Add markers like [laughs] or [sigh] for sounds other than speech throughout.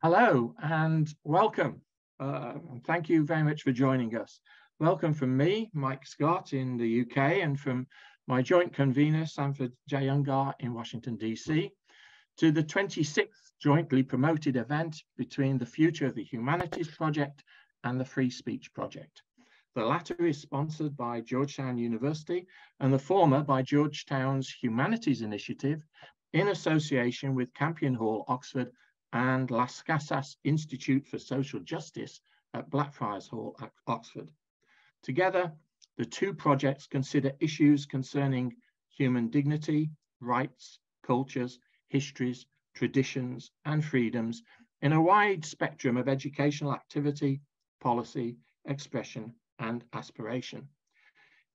Hello and welcome. Uh, thank you very much for joining us. Welcome from me, Mike Scott in the UK, and from my joint convener, Sanford J. Ungar in Washington, DC, to the 26th jointly promoted event between the Future of the Humanities Project and the Free Speech Project. The latter is sponsored by Georgetown University and the former by Georgetown's Humanities Initiative in association with Campion Hall, Oxford and Las Casas Institute for Social Justice at Blackfriars Hall at Oxford. Together, the two projects consider issues concerning human dignity, rights, cultures, histories, traditions, and freedoms in a wide spectrum of educational activity, policy, expression, and aspiration.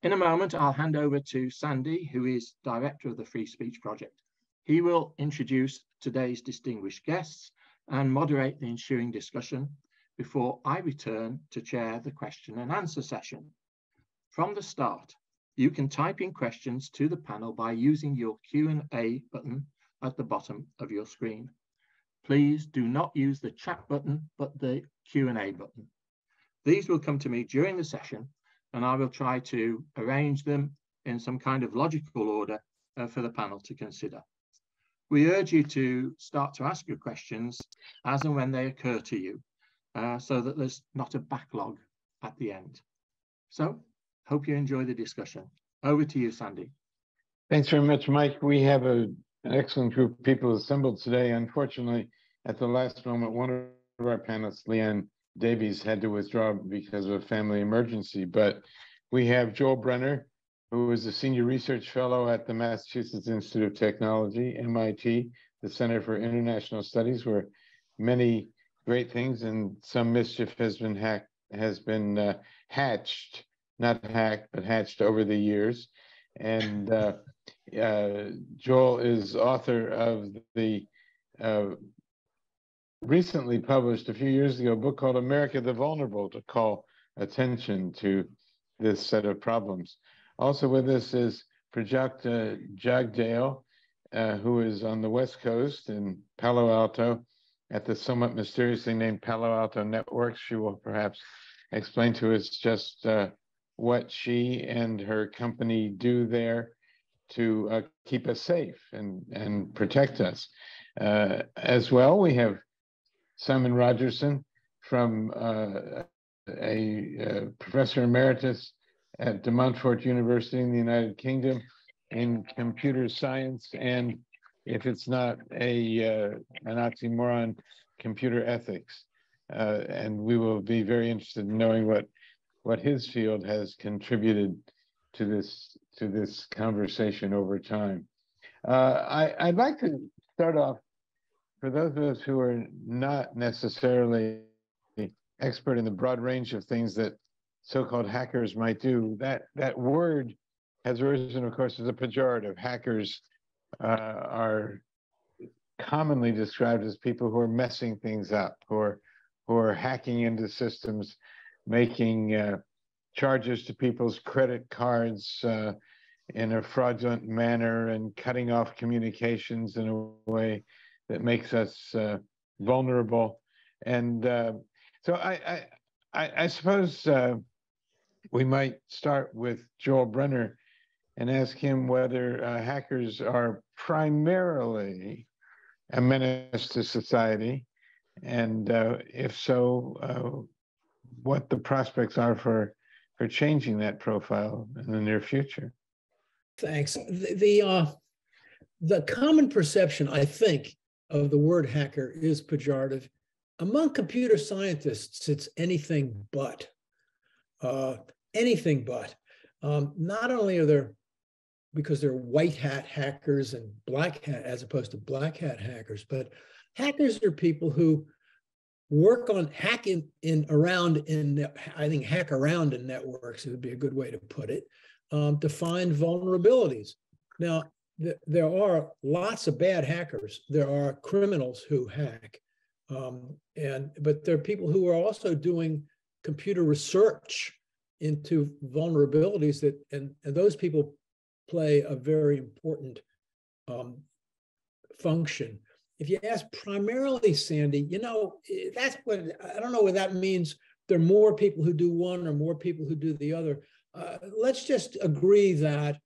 In a moment, I'll hand over to Sandy, who is director of the Free Speech Project. He will introduce today's distinguished guests and moderate the ensuing discussion before I return to chair the question and answer session. From the start, you can type in questions to the panel by using your Q&A button at the bottom of your screen. Please do not use the chat button, but the Q&A button. These will come to me during the session and I will try to arrange them in some kind of logical order uh, for the panel to consider. We urge you to start to ask your questions as and when they occur to you, uh, so that there's not a backlog at the end. So, hope you enjoy the discussion. Over to you, Sandy. Thanks very much, Mike. We have a, an excellent group of people assembled today. Unfortunately, at the last moment, one of our panelists, Leanne Davies, had to withdraw because of a family emergency. But we have Joel Brenner, who is a senior research fellow at the Massachusetts Institute of Technology, MIT, the Center for International Studies, where many great things and some mischief has been hacked, has been uh, hatched, not hacked, but hatched over the years. And uh, uh, Joel is author of the uh, recently published a few years ago book called America the Vulnerable to call attention to this set of problems. Also with us is Prajakta Jagdale, uh, who is on the West Coast in Palo Alto at the somewhat mysteriously named Palo Alto Network. She will perhaps explain to us just uh, what she and her company do there to uh, keep us safe and, and protect us. Uh, as well, we have Simon Rogerson from uh, a, a professor emeritus at De Montfort University in the United Kingdom in computer science and if it's not a uh, an oxymoron, computer ethics. Uh, and we will be very interested in knowing what what his field has contributed to this to this conversation over time. Uh, I, I'd like to start off for those of us who are not necessarily expert in the broad range of things that so-called hackers might do. That that word has arisen, of course, as a pejorative. Hackers uh, are commonly described as people who are messing things up, who are who are hacking into systems, making uh, charges to people's credit cards uh, in a fraudulent manner, and cutting off communications in a way that makes us uh, vulnerable. And uh, so I, I, I, suppose uh, we might start with Joel Brenner and ask him whether uh, hackers are primarily a menace to society, and uh, if so, uh, what the prospects are for for changing that profile in the near future. Thanks. The the, uh, the common perception, I think, of the word hacker is pejorative. Among computer scientists, it's anything but. Uh, anything but. Um, not only are there, because they're white hat hackers and black hat as opposed to black hat hackers, but hackers are people who work on hacking in around in I think hack around in networks would be a good way to put it um, to find vulnerabilities. Now th- there are lots of bad hackers. There are criminals who hack, um, and but there are people who are also doing computer research into vulnerabilities that and, and those people play a very important um, function if you ask primarily Sandy, you know, eh, that's what I don't know what that means. There are more people who do one or more people who do the other. Uh, let's just agree that,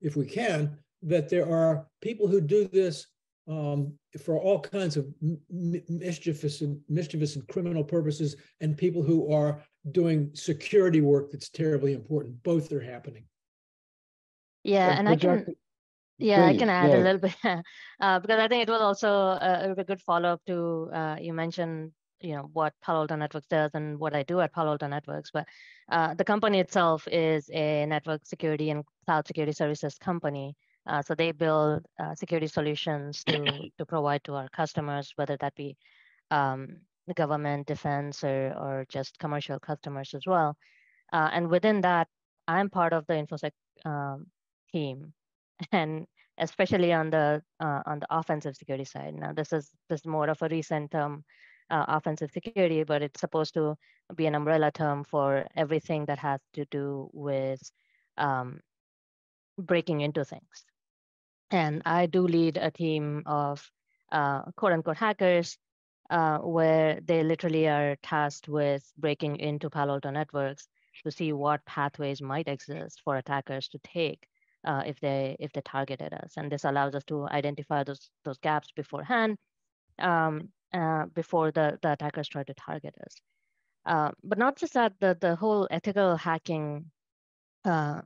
if we can, that there are people who do this um, for all kinds of mischievous and mischievous and criminal purposes, and people who are doing security work that's terribly important. Both are happening. Yeah, and I can yeah, Please, I can add yeah. a little bit [laughs] uh, because I think it was also a, a good follow up to uh, you mentioned you know what Palo Alto Networks does and what I do at Palo Alto Networks. But uh, the company itself is a network security and cloud security services company. Uh, so they build uh, security solutions to to provide to our customers, whether that be um, the government, defense, or or just commercial customers as well. Uh, and within that, I'm part of the infosec um, team [laughs] and especially on the uh, on the offensive security side. Now, this is this is more of a recent term, uh, offensive security, but it's supposed to be an umbrella term for everything that has to do with um, breaking into things. And I do lead a team of uh, quote unquote hackers uh, where they literally are tasked with breaking into Palo Alto networks to see what pathways might exist for attackers to take uh, if they if they targeted us. And this allows us to identify those those gaps beforehand um, uh, before the, the attackers try to target us. Uh, but not just that, the, the whole ethical hacking, uh,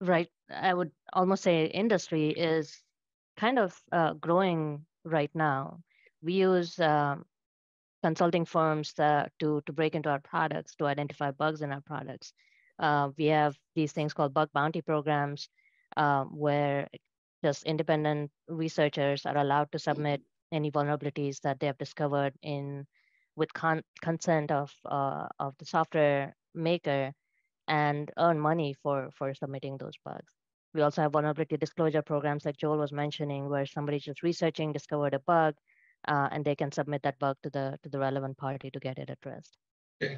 right, I would almost say industry is kind of uh, growing right now. We use um, consulting firms to, to break into our products, to identify bugs in our products. Uh, we have these things called bug bounty programs uh, where just independent researchers are allowed to submit any vulnerabilities that they have discovered in with con- consent of uh, of the software maker and earn money for for submitting those bugs. We also have vulnerability disclosure programs like Joel was mentioning, where somebody's just researching, discovered a bug, uh, and they can submit that bug to the to the relevant party to get it addressed.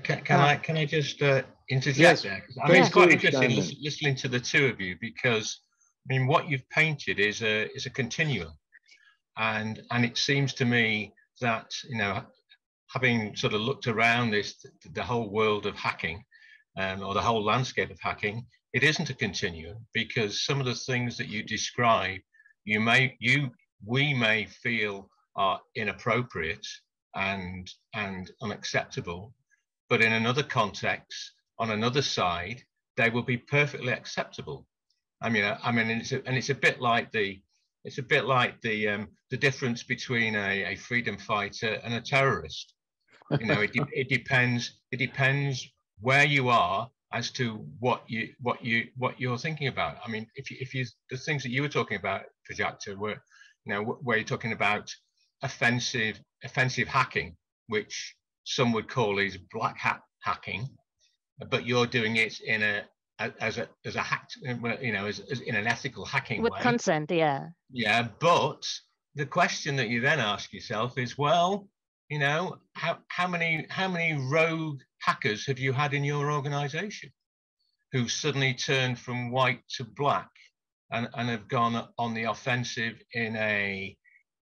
Can, can I can I just uh, interject yes, there? I mean, it's quite interesting listening to the two of you because I mean, what you've painted is a is a continuum, and and it seems to me that you know, having sort of looked around this the whole world of hacking, um, or the whole landscape of hacking, it isn't a continuum because some of the things that you describe, you may you we may feel are inappropriate and and unacceptable but in another context, on another side, they will be perfectly acceptable. I mean, I, mean, it's a, and it's a bit like the, it's a bit like the um, the difference between a, a freedom fighter and a terrorist. You know, it, it depends. It depends where you are as to what you what you what you're thinking about. I mean, if you, if you the things that you were talking about, Prajakta, were you know where you're talking about offensive offensive hacking, which some would call is black hat hacking, but you're doing it in a as a as a hack, you know, as, as in an ethical hacking with way. consent, yeah. Yeah, but the question that you then ask yourself is, well, you know, how how many how many rogue hackers have you had in your organization who suddenly turned from white to black and, and have gone on the offensive in a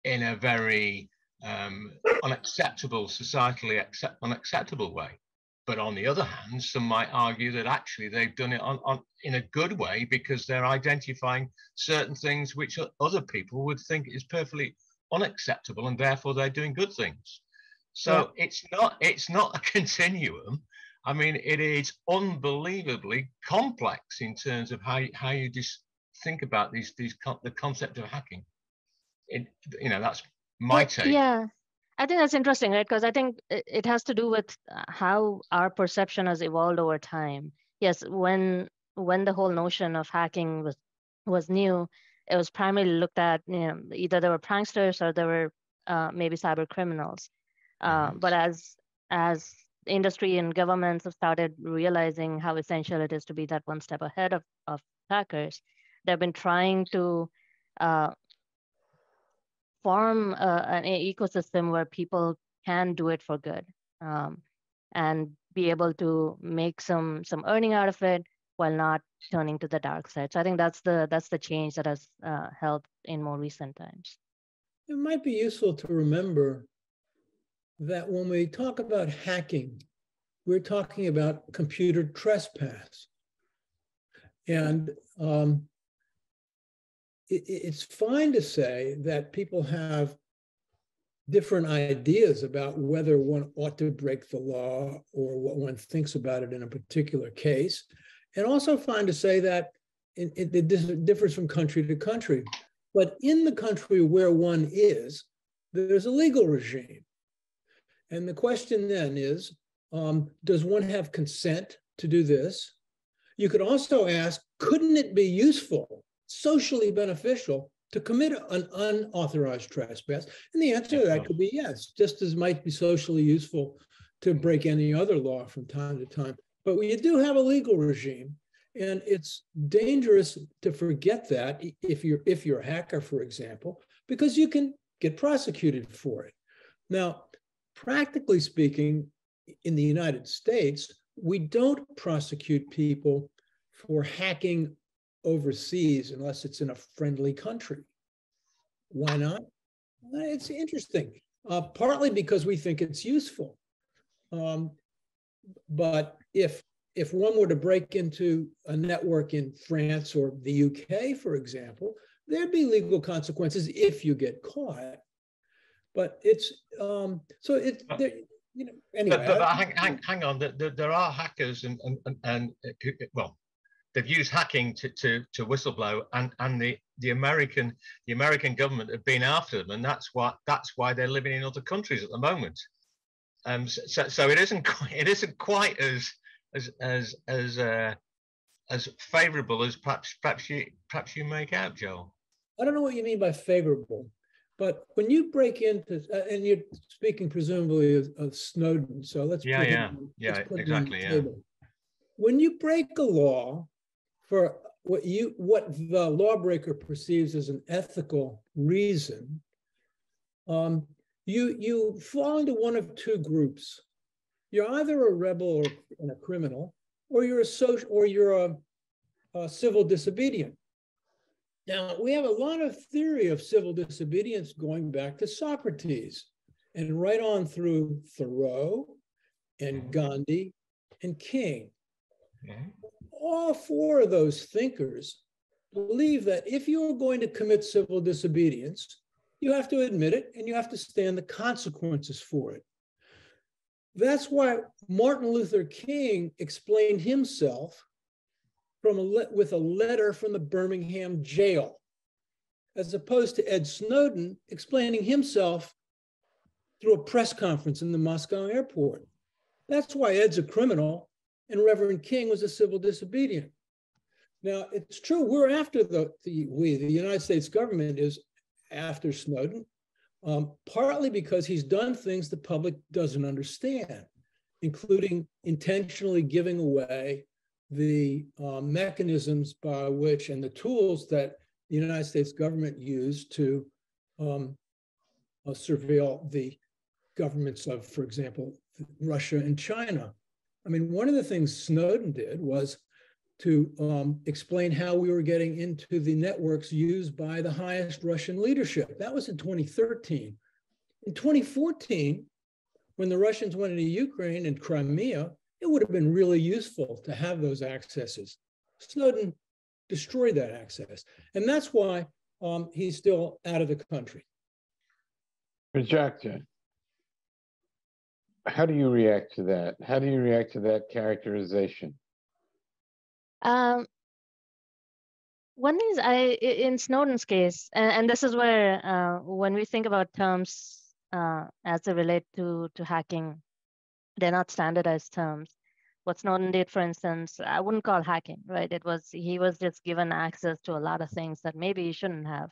in a very um, unacceptable, societally accept, unacceptable way. But on the other hand, some might argue that actually they've done it on, on, in a good way because they're identifying certain things which other people would think is perfectly unacceptable, and therefore they're doing good things. So yeah. it's not it's not a [laughs] continuum. I mean, it is unbelievably complex in terms of how how you just think about these these the concept of hacking. It, you know, that's my take. Yeah. I think that's interesting, right? Because I think it has to do with uh, how our perception has evolved over time. Yes, when when the whole notion of hacking was was new, it was primarily looked at. You know, either there were pranksters or there were uh, maybe cyber criminals. Uh, but as as industry and governments have started realizing how essential it is to be that one step ahead of, of hackers, they've been trying to uh, form an ecosystem where people can do it for good um, and be able to make some some earning out of it while not turning to the dark side. So I think that's the that's the change that has uh, helped in more recent times. it might be useful to remember that when we talk about hacking, we're talking about computer trespass. And um, it, it's fine to say that people have different ideas about whether one ought to break the law or what one thinks about it in a particular case. And also fine to say that it, it, it differs from country to country. But in the country where one is, there's a legal regime. And the question then is um, does one have consent to do this? You could also ask couldn't it be useful, socially beneficial, to commit an unauthorized trespass? And the answer to that could be yes, just as might be socially useful to break any other law from time to time. But you do have a legal regime, and it's dangerous to forget that if you're if you're a hacker, for example, because you can get prosecuted for it. Now, practically speaking, in the United States, we don't prosecute people for hacking overseas unless it's in a friendly country. Why not? It's interesting, uh, partly because we think it's useful. Um, but if if one were to break into a network in France or the UK, for example, there'd be legal consequences if you get caught. But it's um, so it there, you know anyway. But, but, but hang, hang, hang, on, there, there are hackers and and, and, and well, they've used hacking to, to, to whistleblow and, and the, the American the American government have been after them and that's what that's why they're living in other countries at the moment. Um, so, so it isn't [laughs] quite, it isn't quite as as as as uh, as favourable as perhaps perhaps you perhaps you make out, Joel. I don't know what you mean by favourable, but when you break into uh, and you're speaking presumably of, of Snowden, so let's yeah yeah yeah exactly yeah. When you break a law for what you what the lawbreaker perceives as an ethical reason, um, you you fall into one of two groups. You're either a rebel or a criminal, or you're a social, or you're a, a civil disobedient. Now we have a lot of theory of civil disobedience going back to Socrates, and right on through Thoreau, and Gandhi, and King. All four of those thinkers believe that if you're going to commit civil disobedience, you have to admit it and you have to stand the consequences for it. That's why Martin Luther King explained himself from a with a letter from the Birmingham jail, as opposed to Ed Snowden explaining himself through a press conference in the Moscow airport. That's why Ed's a criminal and Reverend King was a civil disobedient. Now, it's true, we're after the, the we, the United States government is after Snowden, um, partly because he's done things the public doesn't understand, including intentionally giving away the uh, mechanisms by which and the tools that the United States government used to um, uh, surveil the governments of, for example, Russia and China. I mean, one of the things Snowden did was to um, explain how we were getting into the networks used by the highest Russian leadership. That was in 2013. In 2014, when the Russians went into Ukraine and Crimea, it would have been really useful to have those accesses. Snowden destroyed that access. And that's why um, he's still out of the country. Prajakta how do you react to that? How do you react to that characterization? Um, one is I in Snowden's case, and, and this is where uh, when we think about terms uh, as they relate to to hacking, they're not standardized terms. What Snowden did, for instance, I wouldn't call hacking, right? It was he was just given access to a lot of things that maybe he shouldn't have,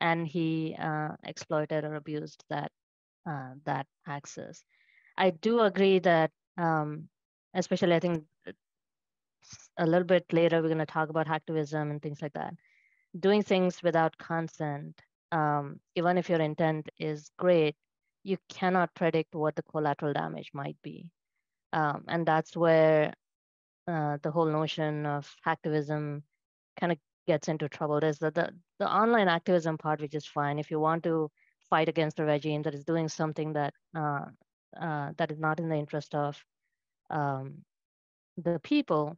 and he uh, exploited or abused that uh, that access. I do agree that, um, especially I think a little bit later, we're going to talk about hacktivism and things like that. Doing things without consent, um, even if your intent is great, you cannot predict what the collateral damage might be. Um, and that's where uh, the whole notion of hacktivism kind of gets into trouble. There's the, the, the online activism part, which is fine. If you want to fight against a regime, that is doing something that uh, uh, that is not in the interest of um, the people,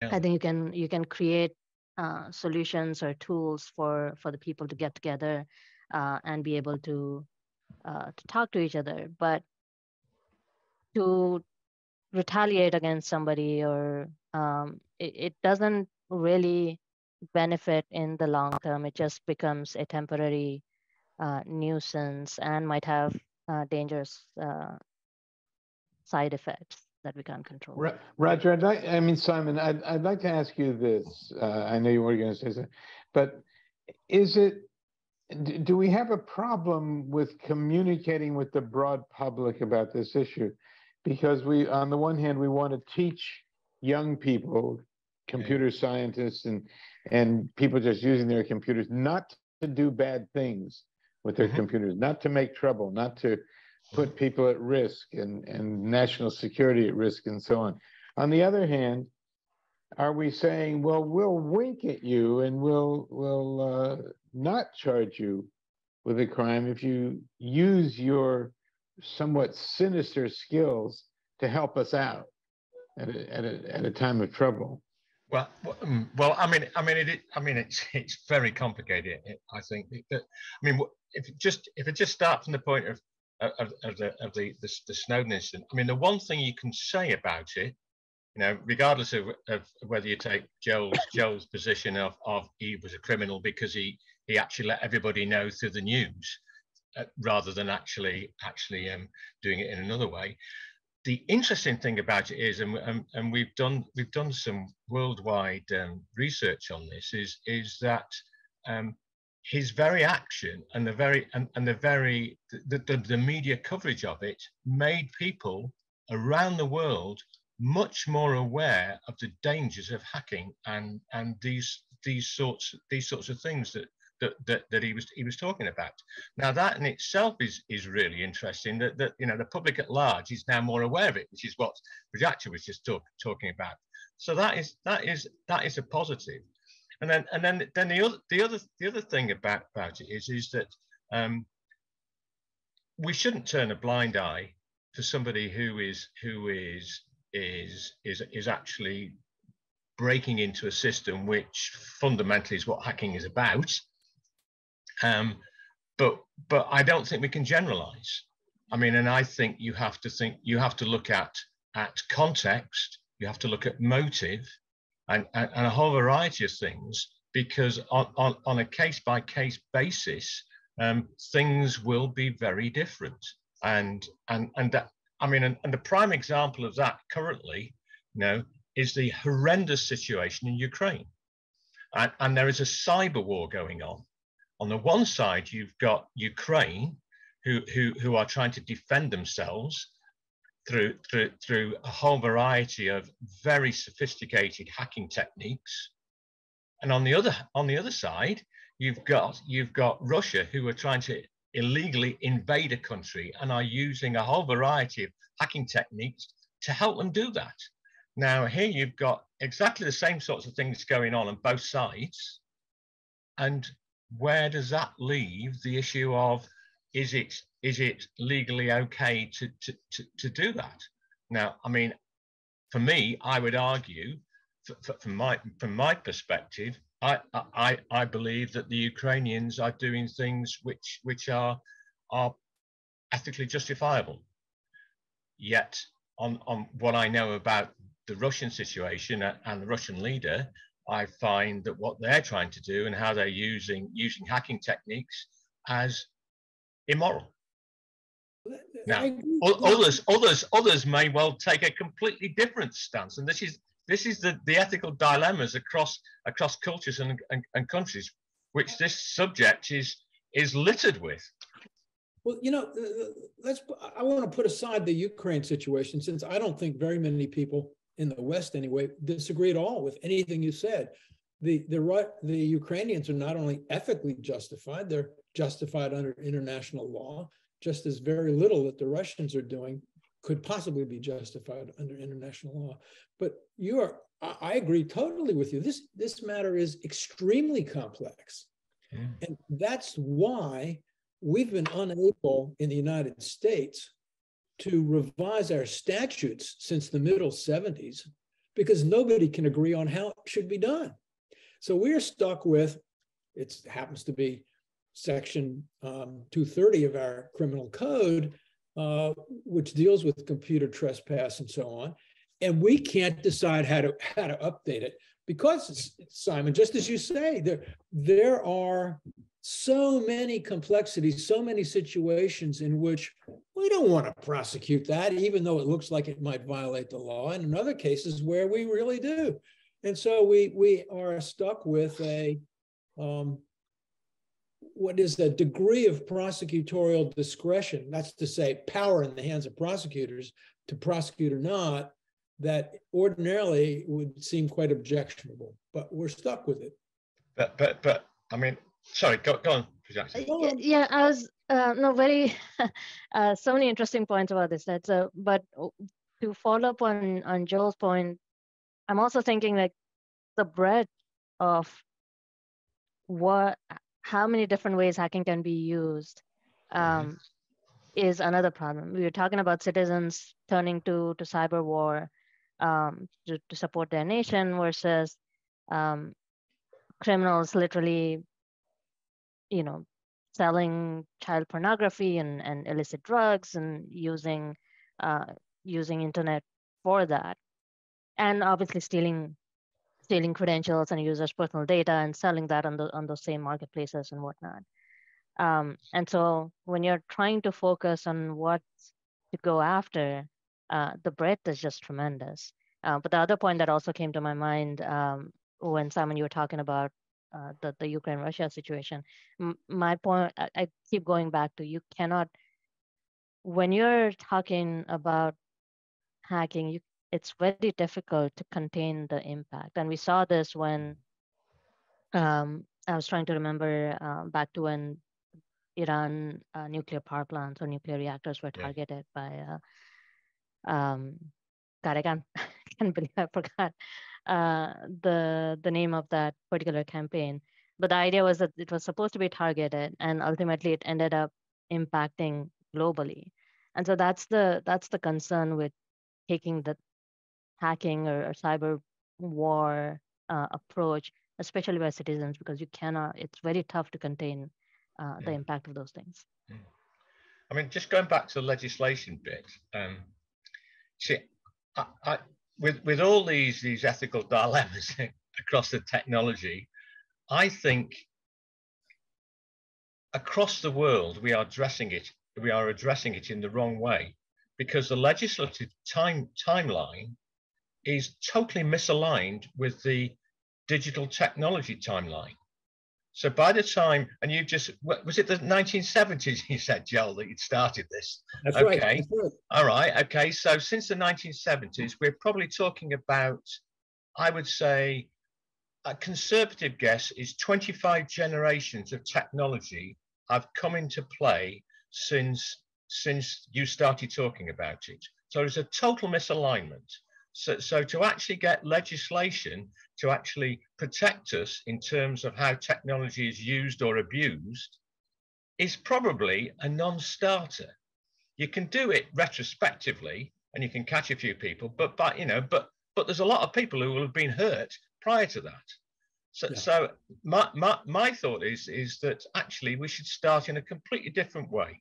yeah. I think you can you can create uh, solutions or tools for for the people to get together uh, and be able to uh, to talk to each other. But to retaliate against somebody or um, it, it doesn't really benefit in the long term. It just becomes a temporary uh, nuisance and might have uh, dangerous uh, side effects that we can't control. Roger, I'd like, I mean, Simon, I'd, I'd like to ask you this. Uh, I know you were going to say something, but is it, do we have a problem with communicating with the broad public about this issue? Because we, on the one hand, we want to teach young people, computer scientists and, and people just using their computers, not to do bad things with their mm-hmm. computers, not to make trouble, not to put people at risk and, and national security at risk and so on. On the other hand, are we saying, well, we'll wink at you and we'll we'll uh, not charge you with a crime if you use your somewhat sinister skills to help us out at a, at a, at a time of trouble? Well, um, well, I mean, I mean, it, I mean, it's it's very complicated. I think. I mean, if it just if it just start from the point of of, of the of the, the, the Snowden incident. I mean, the one thing you can say about it, you know, regardless of, of whether you take Joel's Joel's position of, of he was a criminal because he he actually let everybody know through the news, uh, rather than actually actually um, doing it in another way. The interesting thing about it is, and, and, and we've done we've done some worldwide um, research on this, is is that um, his very action and the very and, and the very the, the, the media coverage of it made people around the world much more aware of the dangers of hacking and and these these sorts these sorts of things that that, that, he was he was talking about. Now that in itself is is really interesting that, that you know the public at large is now more aware of it, which is what Prajakta was just talk, talking about. So that is that is that is a positive. And then and then then the other the other the other thing about about it is is that um, we shouldn't turn a blind eye to somebody who is who is is is is actually breaking into a system which fundamentally is what hacking is about. Um, but but I don't think we can generalize. I mean, and I think you have to think you have to look at at context. You have to look at motive, and, and, and a whole variety of things because on, on, on a case by case basis, um, things will be very different. And, and, and that, I mean, and, and the prime example of that currently, you know, is the horrendous situation in Ukraine. And, and there is a cyber war going on. On the one side, you've got Ukraine, who, who, who are trying to defend themselves through, through, through a whole variety of very sophisticated hacking techniques. And on the other, on the other side, you've got, you've got Russia who are trying to illegally invade a country and are using a whole variety of hacking techniques to help them do that. Now, here you've got exactly the same sorts of things going on on both sides. And where does that leave the issue of is it is it legally okay to, to, to, to do that? Now, I mean, for me, I would argue, from my from my perspective, I, I I believe that the Ukrainians are doing things which which are are ethically justifiable. Yet, on on what I know about the Russian situation uh, and the Russian leader, I find that what they're trying to do and how they're using using hacking techniques as immoral. Now, others, others, others may well take a completely different stance, and this is this is the, the ethical dilemmas across across cultures and, and, and countries, which this subject is is littered with. Well, you know, uh, uh, let's. I want to put aside the Ukraine situation, since I don't think very many people in the West, anyway, disagree at all with anything you said. The the the Ukrainians are not only ethically justified; they're justified under international law just as very little that the Russians are doing could possibly be justified under international law. But you are, I agree totally with you. This this matter is extremely complex, and that's why we've been unable in the United States to revise our statutes since the middle 70s because nobody can agree on how it should be done. So we're stuck with it happens to be section um, 230 of our criminal code, uh, which deals with computer trespass and so on. And we can't decide how to how to update it because Simon, just as you say, there there are so many complexities, so many situations in which we don't want to prosecute that, even though it looks like it might violate the law, and in other cases where we really do. And so we we are stuck with a um, what is a degree of prosecutorial discretion, that's to say, power in the hands of prosecutors to prosecute or not, that ordinarily would seem quite objectionable, but we're stuck with it. But, but, but, I mean, sorry, go, go on, Yeah, I was, uh, no, very, [laughs] uh, so many interesting points about this. That's a, but to follow up on, on Joel's point, I'm also thinking like the breadth of what how many different ways hacking can be used um, is another problem. We were talking about citizens turning to to cyber war um, to, to support their nation versus um, criminals literally, you know, selling child pornography and, and illicit drugs and using uh, using internet for that, and obviously stealing stealing credentials and users' personal data and selling that on, the, on those same marketplaces and whatnot. Um, and so when you're trying to focus on what to go after, uh, the breadth is just tremendous. Uh, but the other point that also came to my mind um, when Simon, you were talking about uh, the, the Ukraine-Russia situation, M my point, I, I keep going back to you cannot, when you're talking about hacking, you it's very difficult to contain the impact. And we saw this when um, I was trying to remember uh, back to when Iran uh, nuclear power plants or nuclear reactors were targeted yeah. by. Uh, um, God, [laughs] I can't, can't believe I forgot uh, the the name of that particular campaign. But the idea was that it was supposed to be targeted, and ultimately it ended up impacting globally. And so that's the that's the concern with taking the hacking or, or cyber war uh, approach, especially by citizens, because you cannot, it's very tough to contain uh, the impact of those things. I mean, just going back to the legislation bit, um, see, I, I, with with all these these ethical dilemmas [laughs] across the technology, I think across the world we are addressing it we are addressing it in the wrong way because the legislative time timeline is totally misaligned with the digital technology timeline. So by the time, and you just, was it the 1970s [laughs] you said, Joel, that you'd started this? That's okay. right. That's right. All right. Okay. So since the 1970s, we're probably talking about, I would say, a conservative guess is 25 generations of technology have come into play since since you started talking about it. So there's a total misalignment. So, so to actually get legislation to actually protect us in terms of how technology is used or abused is probably a non-starter. You can do it retrospectively and you can catch a few people, but but you know, but but there's a lot of people who will have been hurt prior to that. So, yeah. so my, my, my thought is, is that actually we should start in a completely different way.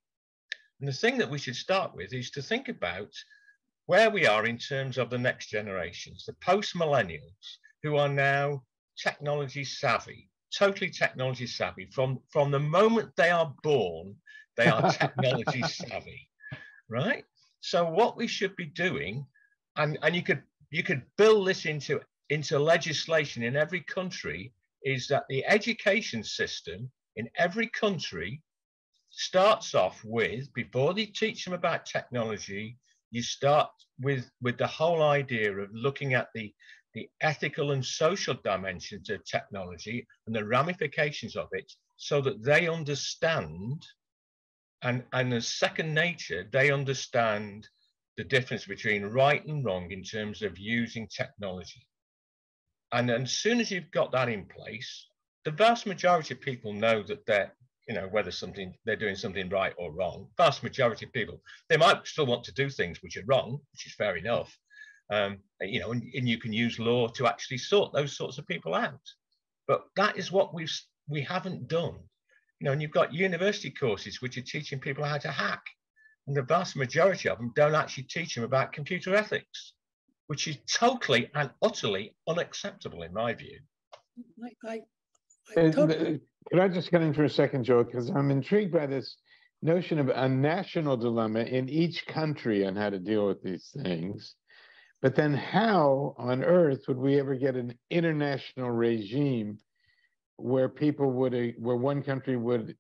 And the thing that we should start with is to think about where we are in terms of the next generations, the post millennials who are now technology savvy, totally technology savvy. From, from the moment they are born, they are technology [laughs] savvy, right? So what we should be doing, and, and you could you could build this into into legislation in every country, is that the education system in every country starts off with before they teach them about technology you start with with the whole idea of looking at the the ethical and social dimensions of technology and the ramifications of it so that they understand and and as second nature they understand the difference between right and wrong in terms of using technology and as soon as you've got that in place the vast majority of people know that they're you know, whether something they're doing something right or wrong. Vast majority of people, they might still want to do things which are wrong, which is fair enough. Um, you know, and, and you can use law to actually sort those sorts of people out. But that is what we've we haven't done. You know, and you've got university courses which are teaching people how to hack, and the vast majority of them don't actually teach them about computer ethics, which is totally and utterly unacceptable in my view. I, I, I totally... Could I just get in for a second, Joe? Because I'm intrigued by this notion of a national dilemma in each country on how to deal with these things. But then, how on earth would we ever get an international regime where people would, uh, where one country would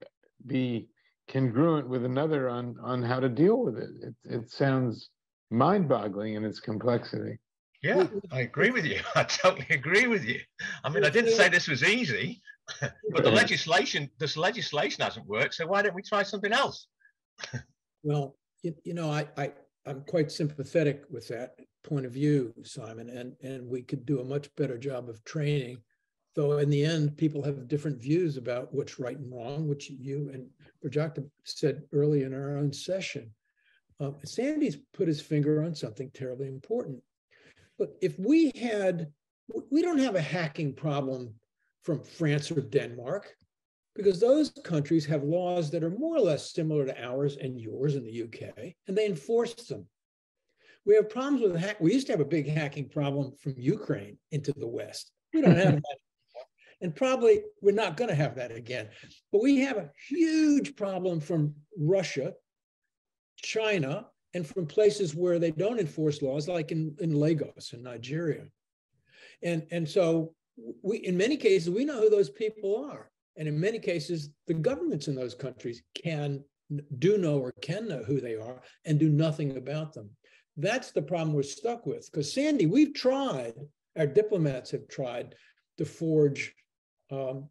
be congruent with another on on how to deal with it? It, it sounds mind-boggling in its complexity. Yeah, I agree with you. [laughs] I totally agree with you. I mean, I didn't say this was easy, [laughs] but the legislation, this legislation hasn't worked. So why don't we try something else? [laughs] well, you, you know, I, I I'm quite sympathetic with that point of view, Simon, and, and we could do a much better job of training. Though in the end, people have different views about what's right and wrong, which you and Prajakta said early in our own session. Um, Sandy's put his finger on something terribly important. Look, if we had, we don't have a hacking problem from France or Denmark because those countries have laws that are more or less similar to ours and yours in the UK, and they enforce them. We have problems with hack. We used to have a big hacking problem from Ukraine into the West. We don't have that anymore. And probably we're not going to have that again. But we have a huge problem from Russia, China, and from places where they don't enforce laws, like in, in Lagos in Nigeria. And, and so we, in many cases, we know who those people are. And in many cases, the governments in those countries can do know or can know who they are and do nothing about them. That's the problem we're stuck with. Because Sandy, we've tried, our diplomats have tried to forge, um,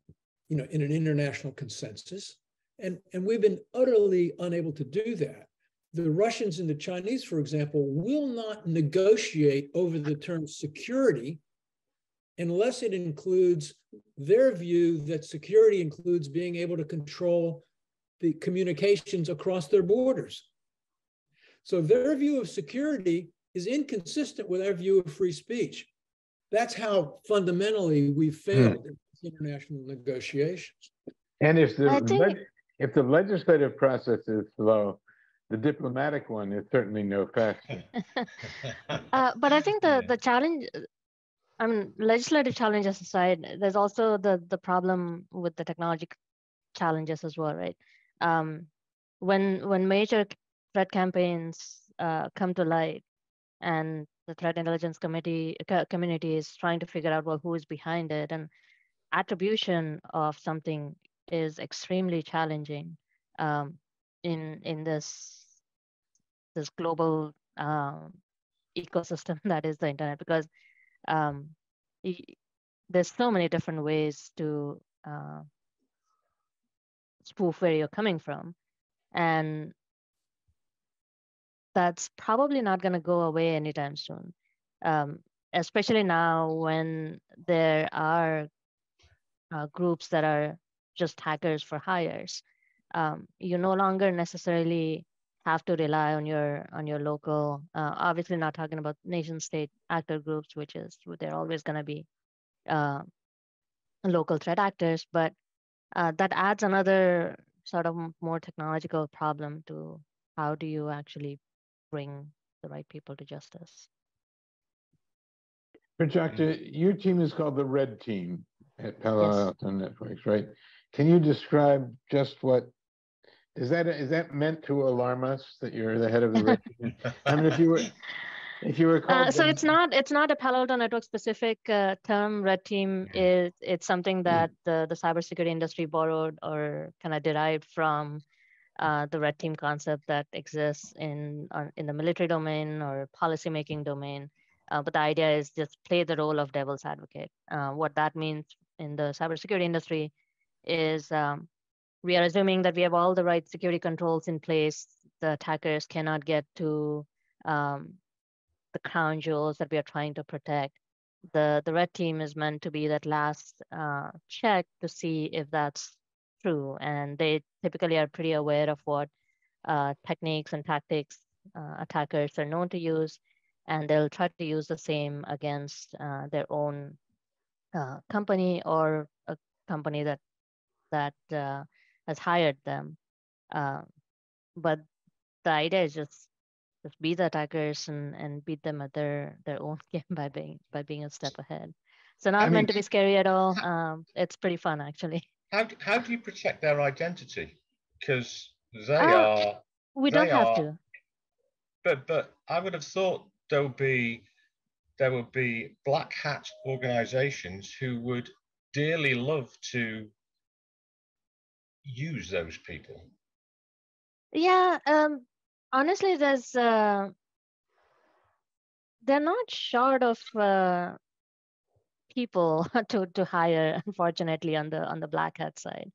you know, in an international consensus, and and we've been utterly unable to do that. The Russians and the Chinese, for example, will not negotiate over the term security unless it includes their view that security includes being able to control the communications across their borders. So their view of security is inconsistent with our view of free speech. That's how fundamentally we failed hmm. in international negotiations. And if the think... if the legislative process is slow, the diplomatic one is certainly no faster. [laughs] [laughs] uh, but I think the the challenge I mean, legislative challenges aside, there's also the the problem with the technology challenges as well, right? Um, when when major threat campaigns uh, come to light, and the threat intelligence committee community is trying to figure out well who is behind it, and attribution of something is extremely challenging um, in in this this global um, ecosystem [laughs] that is the internet because um, there's so many different ways to uh, spoof where you're coming from. And that's probably not going to go away anytime soon, um, especially now when there are uh, groups that are just hackers for hires. Um, you no longer necessarily have to rely on your on your local uh, obviously not talking about nation state actor groups which is they're always going to be uh, local threat actors but uh, that adds another sort of more technological problem to how do you actually bring the right people to justice Prajakta, your team is called the Red Team at Palo Alto yes. Networks, right? Can you describe just what is that is that meant to alarm us that you're the head of the red team? [laughs] I mean, if you were if you were uh, so it's not it's not a Palo Alto Network specific uh, term. Red team is it's something that the the cybersecurity industry borrowed or kind of derived from uh, the red team concept that exists in uh, in the military domain or policymaking domain. Uh, but the idea is just play the role of devil's advocate. Uh, what that means in the cybersecurity industry is um, we are assuming that we have all the right security controls in place. The attackers cannot get to um, the crown jewels that we are trying to protect. The, the red team is meant to be that last uh, check to see if that's true, and they typically are pretty aware of what uh, techniques and tactics uh, attackers are known to use, and they'll try to use the same against uh, their own uh, company or a company that that uh, has hired them. Uh, but the idea is just just be the attackers and, and beat them at their their own [laughs] game by being by being a step ahead. So not I mean, meant to be scary at all. Um, it's pretty fun actually. How how do you protect their identity? Because they uh, are. We don't have are, to. But but I would have thought there would be there would be black hat organisations who would dearly love to use those people. Yeah, um, honestly, there's uh, they're not short of uh, people [laughs] to to hire, unfortunately, on the on the black hat side.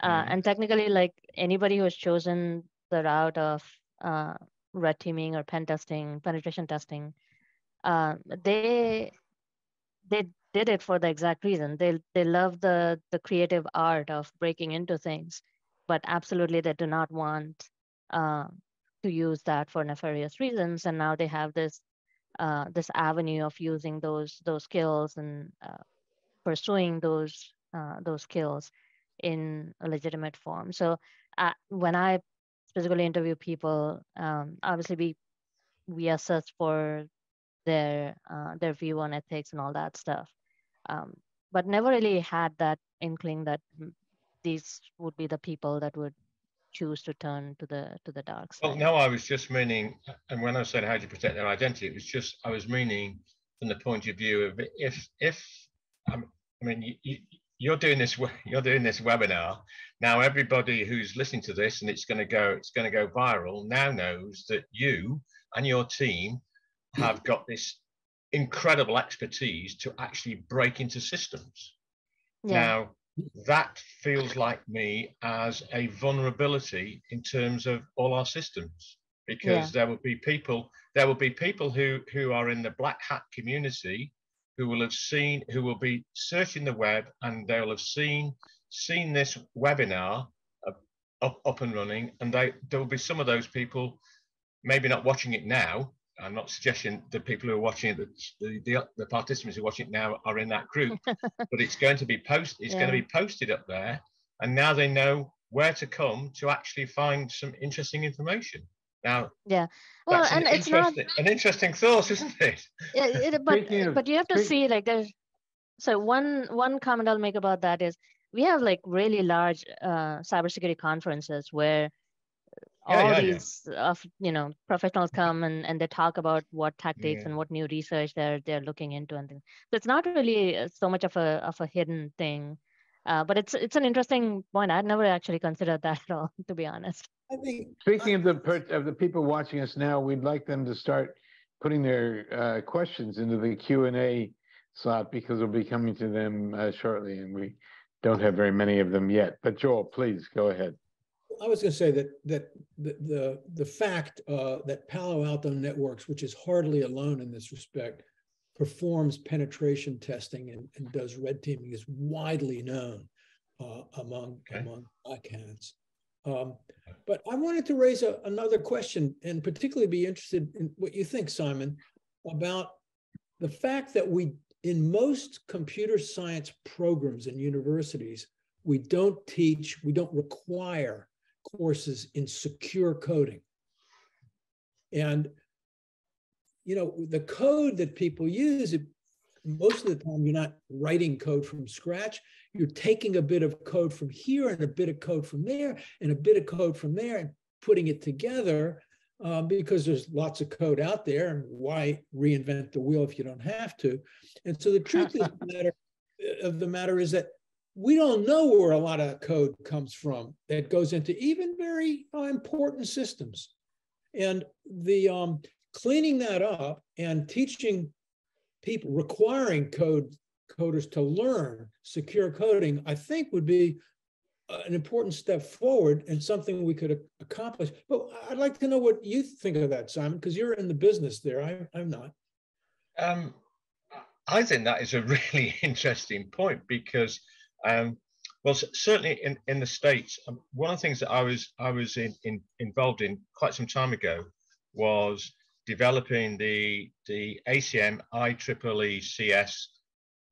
Uh, mm. And technically, like anybody who has chosen the route of uh, red teaming or pen testing, penetration testing, uh, they they did it for the exact reason. They they love the the creative art of breaking into things, but absolutely they do not want uh, to use that for nefarious reasons. And now they have this uh, this avenue of using those those skills and uh, pursuing those uh, those skills in a legitimate form. So uh, when I specifically interview people, um, obviously we we assess for their uh, their view on ethics and all that stuff, um, but never really had that inkling that these would be the people that would choose to turn to the to the dark side? Well, no, I was just meaning, and when I said how do you protect their identity, it was just I was meaning from the point of view of if if um, I mean you, you're doing this [laughs] you're doing this webinar now everybody who's listening to this and it's going to go it's going to go viral now knows that you and your team have got this incredible expertise to actually break into systems yeah. now that feels like me as a vulnerability in terms of all our systems because yeah. there will be people there will be people who who are in the black hat community who will have seen who will be searching the web and they'll have seen seen this webinar up, up and running and they there will be some of those people maybe not watching it now I'm not suggesting the people who are watching it, the, the, the participants who are watching it now are in that group, [laughs] but it's going to be post, it's yeah. going to be posted up there, and now they know where to come to actually find some interesting information. Now, yeah, well, and an it's not an interesting thought, isn't it? Yeah, it, but but you have to see like there's so one one comment I'll make about that is we have like really large uh, cybersecurity conferences where yeah, all yeah, these yeah. of you know professionals come and, and they talk about what tactics and what new research they're they're looking into and things. So it's not really uh, so much of a of a hidden thing, uh, but it's it's an interesting point. I'd never actually considered that at all, [laughs] to be honest. I think speaking of the of the people watching us now, we'd like them to start putting their uh, questions into the Q and A slot because we'll be coming to them uh, shortly, and we don't have very many of them yet. But Joel, please go ahead. I was going to say that that the the, the fact uh, that Palo Alto Networks, which is hardly alone in this respect, performs penetration testing and, and does red teaming is widely known uh, among okay. among black hats. Um, but I wanted to raise a, another question and particularly be interested in what you think, Simon, about the fact that we, in most computer science programs in universities, we don't teach, we don't require courses in secure coding. And, you know, the code that people use, it, most of the time you're not writing code from scratch. You're taking a bit of code from here and a bit of code from there and a bit of code from there and putting it together uh, because there's lots of code out there. And why reinvent the wheel if you don't have to? And so the truth of the [laughs] matter, of the matter is that we don't know where a lot of code comes from that goes into even very uh, important systems. And the um, cleaning that up and teaching people, requiring code coders to learn secure coding, I think would be uh, an important step forward and something we could accomplish. But I'd like to know what you think of that, Simon, because you're in the business there. I, I'm not. Um, I think that is a [laughs] really interesting point because um, Well, certainly in, in the states, um, one of the things that I was I was in, in, involved in quite some time ago was developing the the ACM IEEE CS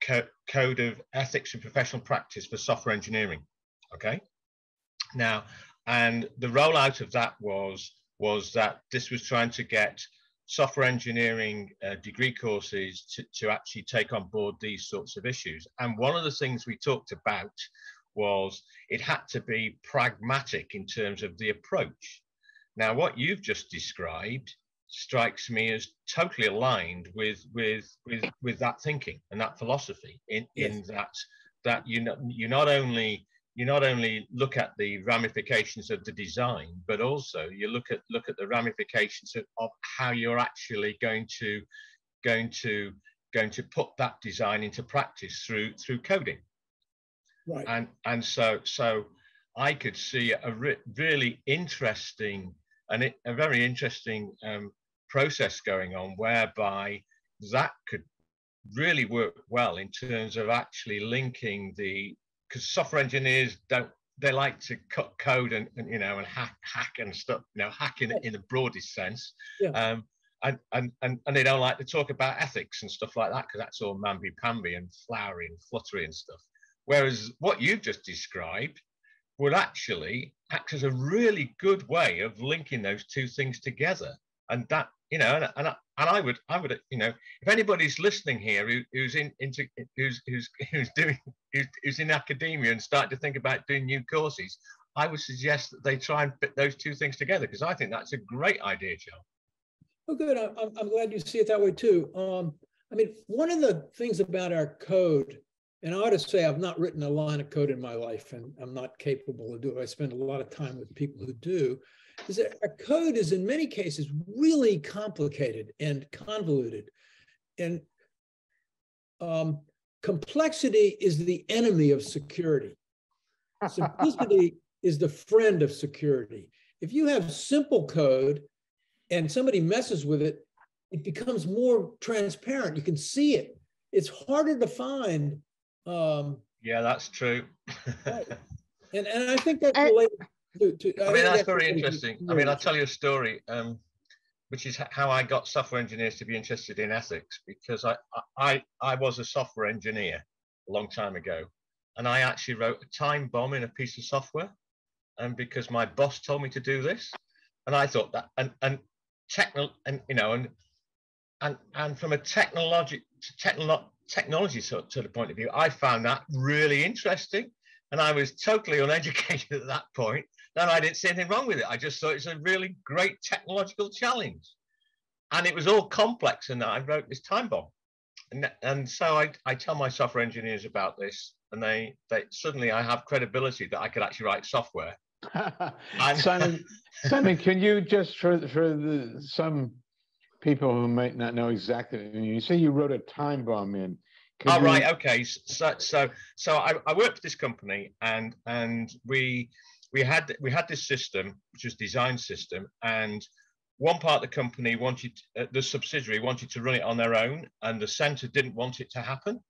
co Code of Ethics and Professional Practice for Software Engineering. Okay, now and the rollout of that was was that this was trying to get software engineering uh, degree courses to, to actually take on board these sorts of issues. And one of the things we talked about was it had to be pragmatic in terms of the approach. Now, what you've just described strikes me as totally aligned with with with with that thinking and that philosophy in yes. in that that you know you not only you not only look at the ramifications of the design, but also you look at look at the ramifications of, of how you're actually going to going to going to put that design into practice through through coding. Right. And and so so I could see a re really interesting and it, a very interesting um, process going on whereby that could really work well in terms of actually linking the because software engineers don't they like to cut code and, and, you know and hack hack and stuff you know hacking in, in the broadest sense. Yeah. um, and, and and and they don't like to talk about ethics and stuff like that because that's all mamby pamby and flowery and fluttery and stuff. Whereas what you've just described would actually act as a really good way of linking those two things together. And that you know, and, and, and I would, I would, you know, if anybody's listening here who, who's in into who's who's [laughs] who's doing who's, who's in academia and start to think about doing new courses, I would suggest that they try and fit those two things together because I think that's a great idea, Joe. Oh, good. I'm, I'm glad you see it that way too. Um, I mean, one of the things about our code, and I ought to say I've not written a line of code in my life, and I'm not capable of doing. I spend a lot of time with people who do is that our code is in many cases really complicated and convoluted. And um, complexity is the enemy of security. Simplicity [laughs] is the friend of security. If you have simple code and somebody messes with it, it becomes more transparent. You can see it. It's harder to find. Um, yeah, that's true. [laughs] right. and, and I think that's related I, I mean, that's very interesting. I mean, I'll tell you a story, um, which is how I got software engineers to be interested in ethics, because I, I, I was a software engineer a long time ago, and I actually wrote a time bomb in a piece of software, and because my boss told me to do this, and I thought that, and and techno, and you know, and and and from a technology technolo- technology sort of point of view, I found that really interesting, and I was totally uneducated [laughs] at that point, then I didn't see anything wrong with it. I just thought it's a really great technological challenge. And it was all complex and I wrote this time bomb. And, and so I, I tell my software engineers about this and they, they suddenly I have credibility that I could actually write software. [laughs] Simon, [laughs] Simon, can you just for for the, some people who might not know exactly, you say you wrote a time bomb in. Oh you... right, okay. So so so I, I worked for this company and and we we had we had this system, which was design system, and one part of the company wanted uh, the subsidiary wanted to run it on their own, and the centre didn't want it to happen,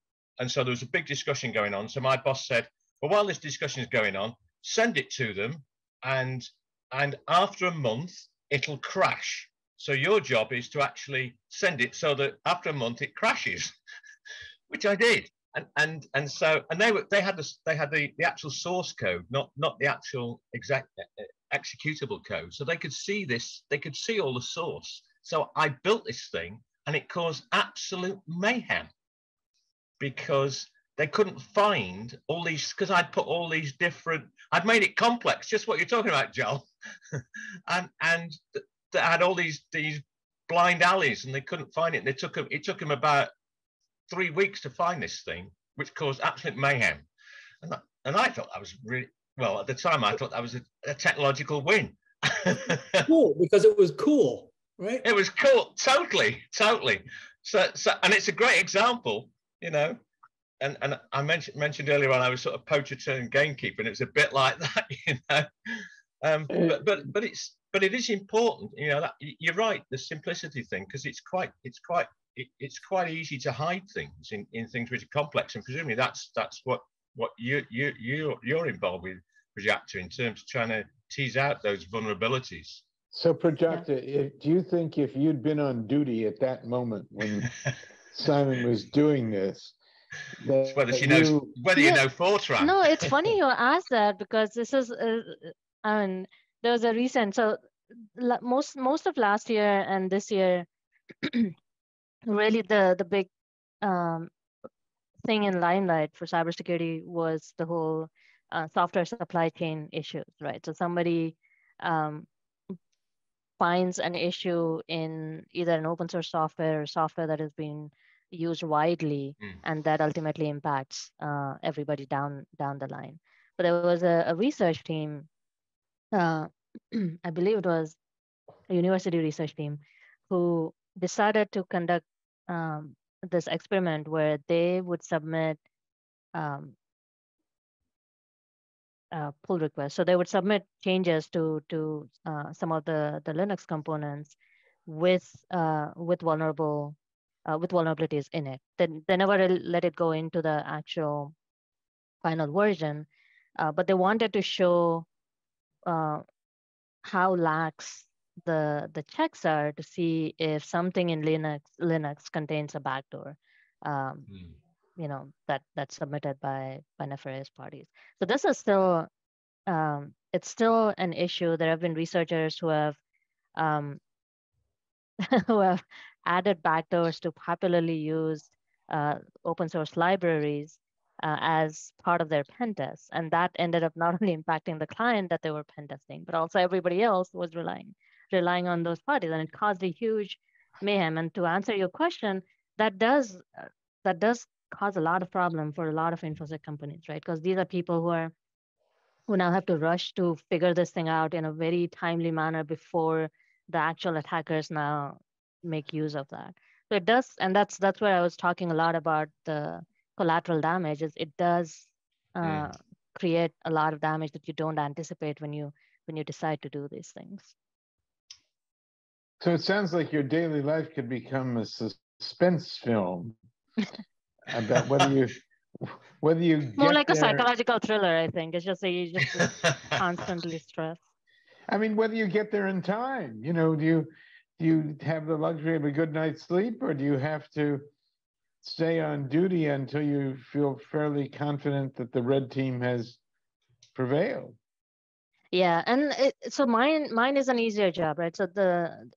and so there was a big discussion going on. So my boss said, "Well, while this discussion is going on, send it to them, and and after a month it'll crash. So your job is to actually send it so that after a month it crashes." [laughs] Which I did and and and so and they were they had the they had the, the actual source code not not the actual exact executable code. So they could see this they could see all the source. So i built this thing and it caused absolute mayhem because they couldn't find all these because i'd put all these different i'd made it complex just what you're talking about joel. [laughs] And and they had all these these blind alleys and they couldn't find it. And they took them it took them about three weeks to find this thing, which caused absolute mayhem. And, and I thought that was really, well, at the time, I thought that was a, a technological win. [laughs] cool, because it was cool, right? It was cool, totally, totally. So, so, and it's a great example, you know. And and I mentioned mentioned earlier on, I was sort of poacher turned gamekeeper, and it's a bit like [laughs] that, you know. Um, but but but it's but it is important, you know. That you're right, the simplicity thing, because it's quite it's quite it, it's quite easy to hide things in, in things which are complex, and presumably that's that's what what you you you you're involved with Prajakta in terms of trying to tease out those vulnerabilities. So Prajakta, yeah. do you think if you'd been on duty at that moment when [laughs] Simon was doing this, whether she knows whether yeah. you know Fortran. No, it's funny you ask that because this is, uh, I mean, there was a recent so most most of last year and this year, [clears throat] really the the big um, thing in limelight for cybersecurity was the whole uh, software supply chain issues, right? So somebody um, finds an issue in either an open source software or software that has been used widely, mm. and that ultimately impacts uh, everybody down down the line. But there was a, a research team, uh, [clears throat] I believe it was a university research team, who decided to conduct um, this experiment where they would submit um, pull requests. So they would submit changes to to uh, some of the the Linux components with uh, with vulnerable uh, with vulnerabilities in it. Then they never let it go into the actual final version, uh, but they wanted to show uh, how lax the the checks are to see if something in Linux Linux contains a backdoor. Um, mm. You know that that's submitted by by nefarious parties. So this is still um, it's still an issue. There have been researchers who have um, [laughs] who have added backdoors to popularly used uh, open source libraries uh, as part of their pen test. And that ended up not only impacting the client that they were pen testing, but also everybody else was relying, relying on those parties. And it caused a huge mayhem. And to answer your question, that does, uh, that does cause a lot of problem for a lot of infosec companies, right? Because these are people who are, who now have to rush to figure this thing out in a very timely manner before the actual attackers now make use of that. So it does, and that's that's where I was talking a lot about the collateral damage. Is it does uh, mm. create a lot of damage that you don't anticipate when you when you decide to do these things. So it sounds like your daily life could become a suspense film [laughs] about whether you whether you more like there... a psychological thriller. I think it's just that you just [laughs] constantly stressed. I mean, whether you get there in time, you know, do you do you have the luxury of a good night's sleep or do you have to stay on duty until you feel fairly confident that the red team has prevailed yeah and it, so mine mine is an easier job right so the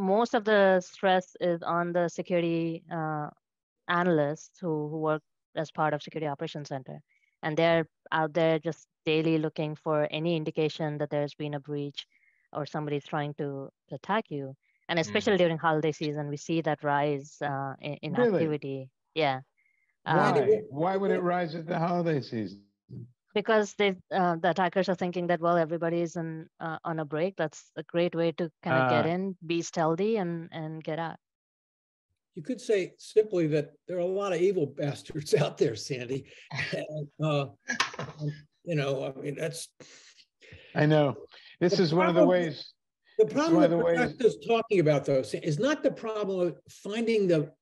most of the stress is on the security uh, analysts who, who work as part of security operations center and they're out there just daily looking for any indication that there's been a breach or somebody's trying to attack you and especially mm. during holiday season we see that rise uh, in, in really? activity yeah why? Um, why would it rise at the holiday season because they uh, the attackers are thinking that well everybody's in, uh, on a break that's a great way to kind of get ah. in be stealthy and and get out you could say simply that there are a lot of evil [laughs] bastards out there sandy and, uh, you know i mean that's i know this is one of the ways the problem that Prajakta is talking about, though, is not the problem of finding the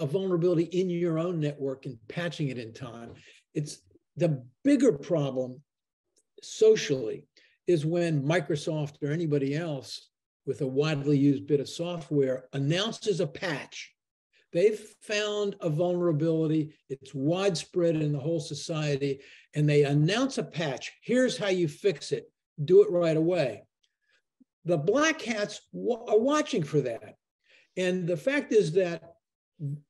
a vulnerability in your own network and patching it in time. It's the bigger problem socially is when Microsoft or anybody else with a widely used bit of software announces a patch. They've found a vulnerability, it's widespread in the whole society, and they announce a patch. Here's how you fix it. Do it right away the black hats are watching for that. And the fact is that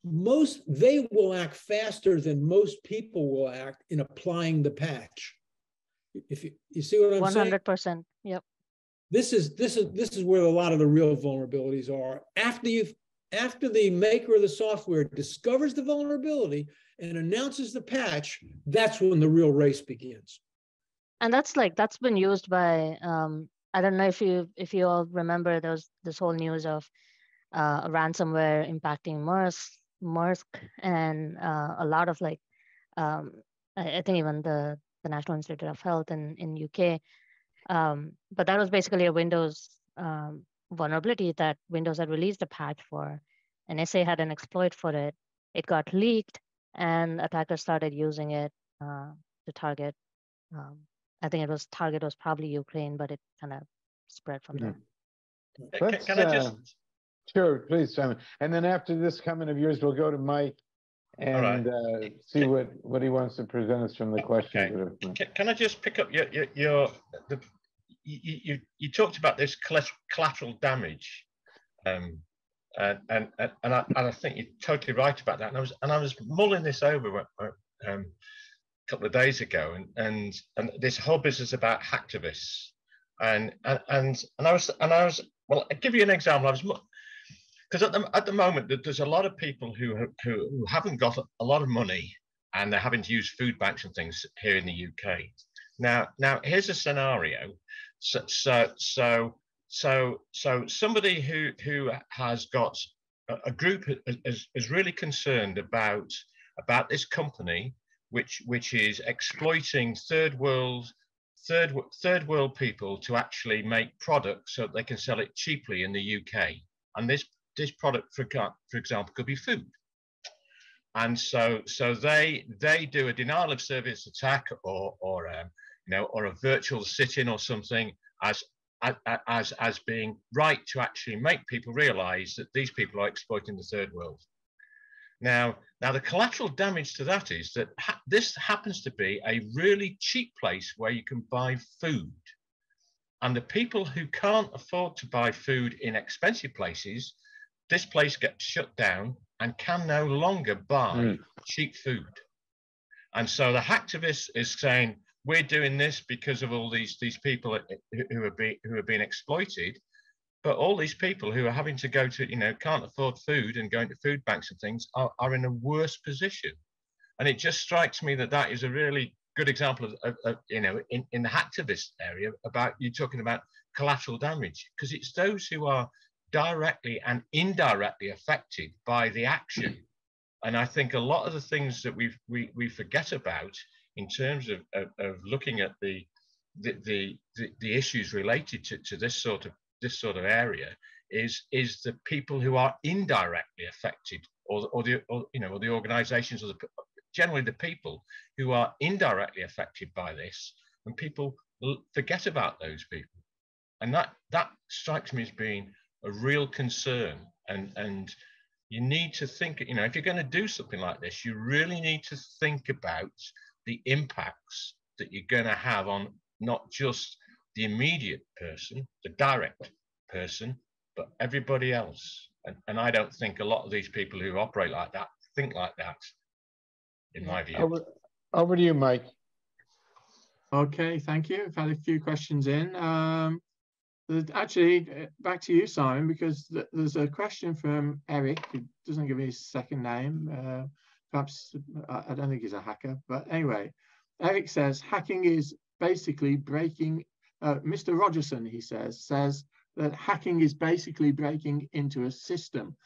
most they will act faster than most people will act in applying the patch. If you, you see what I'm 100%, saying? 100%. Yep. This is this is this is where a lot of the real vulnerabilities are. After you after the maker of the software discovers the vulnerability and announces the patch, that's when the real race begins. And that's like that's been used by um, I don't know if you if you all remember those this whole news of uh, ransomware impacting Maersk, Maersk, and uh, a lot of like um, I, I, think even the the National Institute of Health in in UK. Um, but that was basically a Windows um, vulnerability that Windows had released a patch for. NSA had an exploit for it. It got leaked, and attackers started using it uh, to target. Um, I think it was target was probably Ukraine, but it kind of spread from there. Can, can I just? Uh, sure, please, Simon. And then after this comment of yours, we'll go to Mike and right. uh, see can, what, what he wants to present us from the questions. Okay. Can, can, I just pick up your your, your the, you, you, you talked about this collateral damage, um, and and and I, and I think you're totally right about that. And I was and I was mulling this over um, a couple of days ago, and and and this whole business about hacktivists, and and and, and I was and I was well, I'll give you an example. I was because at the, at the moment there's a lot of people who, who who haven't got a lot of money and they're having to use food banks and things here in the UK. Now, now here's a scenario. So, so, so, so, so somebody who who has got a, a group is, is really concerned about about this company, which which is exploiting third world third third world people to actually make products so that they can sell it cheaply in the UK. And this this product, for, for example, could be food. And so, so they they do a denial of service attack or or um, you know or a virtual sit-in or something as as as being right to actually make people realise that these people are exploiting the third world. Now, now the collateral damage to that is that ha this happens to be a really cheap place where you can buy food. And the people who can't afford to buy food in expensive places this place gets shut down and can no longer buy mm. cheap food. And so the hacktivist is saying, we're doing this because of all these, these people who are, be, who are being exploited. But all these people who are having to go to, you know, can't afford food and going to food banks and things are, are in a worse position. And it just strikes me that that is a really good example of, of, of you know, in, in the hacktivist area about you talking about collateral damage, because it's those who are directly and indirectly affected by the action. And I think a lot of the things that we we, we forget about in terms of, of, of looking at the the, the, the issues related to, to this sort of this sort of area is is the people who are indirectly affected or, or the or, you know or the organizations or the generally the people who are indirectly affected by this and people forget about those people and that that strikes me as being a real concern and and you need to think you know if you're going to do something like this you really need to think about the impacts that you're going to have on not just the immediate person the direct person but everybody else. And, and i don't think a lot of these people who operate like that think like that in my view. Over, over to you mike. Okay thank you. I've had a few questions in. Um, Actually, uh, back to you, Simon, because there's a question from Eric, who doesn't give me his second name. Uh, perhaps, I don't think he's a hacker, but anyway, Eric says, hacking is basically breaking, uh, Mr. Rogerson, he says, says that hacking is basically breaking into a system.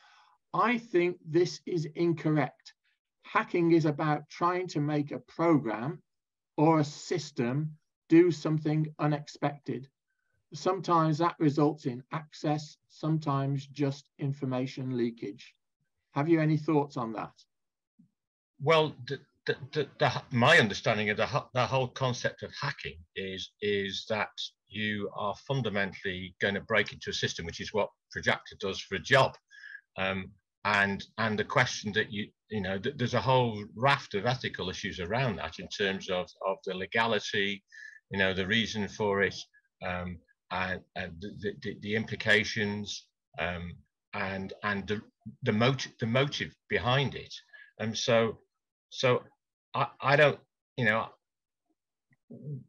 I think this is incorrect. Hacking is about trying to make a program or a system do something unexpected. Sometimes that results in access, sometimes just information leakage. Have you any thoughts on that? Well, the, the, the, my understanding of the, whole concept of hacking is, is that you are fundamentally going to break into a system, which is what Prajakta does for a job. Um, and and the question that you you know th there's a whole raft of ethical issues around that in terms of of the legality, you know, the reason for it, um, and, and the, the, the, implications um, and and the the motive the motive behind it. And so so I, I don't you know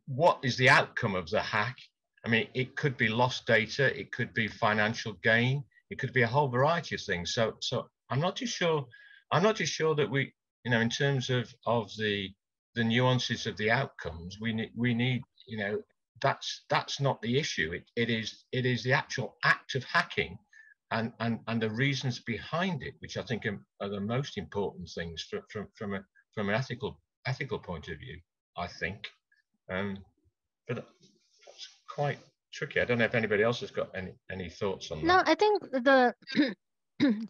what is the outcome of the hack? I mean, it could be lost data, it could be financial gain, it could be a whole variety of things. So so I'm not too sure. I'm not too sure that we you know in terms of of the the nuances of the outcomes we need we need you know that's that's not the issue. It, it is it is the actual act of hacking and, and, and the reasons behind it, which I think are, are the most important things from, from, from, a, from an ethical ethical point of view, I think. Um, but that's quite tricky. I don't know if anybody else has got any, any thoughts on no, that. No, I think the,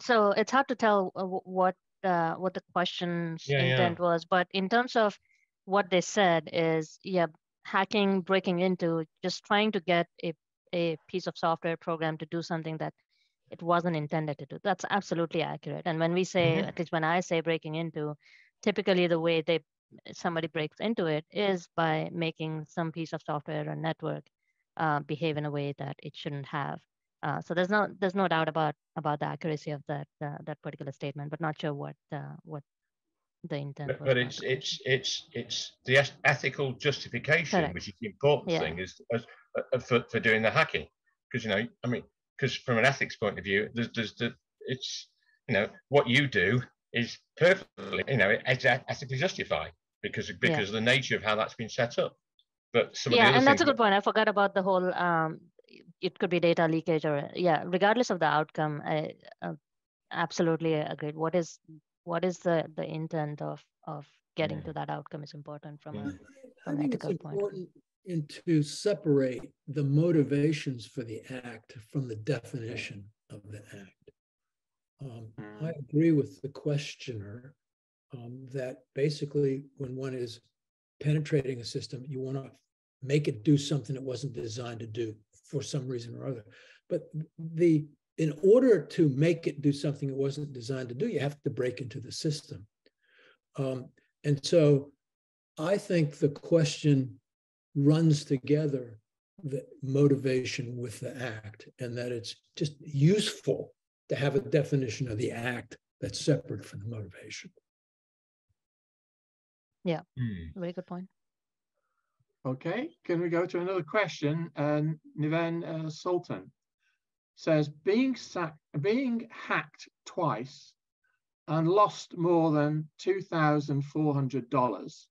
[clears throat] so it's hard to tell uh, what, uh, what the question's yeah, intent yeah. was, but in terms of what they said is, yeah, hacking, breaking into, just trying to get a, a piece of software program to do something that it wasn't intended to do. That's absolutely accurate. And when we say, mm-hmm. at least when I say breaking into, typically the way they somebody breaks into it is by making some piece of software or network uh, behave in a way that it shouldn't have. Uh, so there's no there's no doubt about about the accuracy of that uh, that particular statement, but not sure what uh, what the intent. But, but it's it's it's it's the ethical justification, Correct. which is the important yeah. thing, is as, uh, for for doing the hacking, because you know I mean because from an ethics point of view, there's there's the it's you know what you do is perfectly you know it's ethically justified because because yeah. of the nature of how that's been set up. But yeah, and that's a good point. I forgot about the whole um, it could be data leakage or yeah regardless of the outcome i uh, absolutely agreed what is what is the the intent of of getting yeah. to that outcome is important from yeah. a from I think it's important point. to separate the motivations for the act from the definition of the act um, i mm. agree with the questioner um, that basically when one is penetrating a system you want to make it do something it wasn't designed to do for some reason or other. But the in order to make it do something it wasn't designed to do, you have to break into the system. Um, and so I think the question runs together the motivation with the act, and that it's just useful to have a definition of the act that's separate from the motivation. Yeah, mm. very good point. Okay, can we go to another question? Um, Niven uh, Sultan says, being, being hacked twice and lost more than $2,400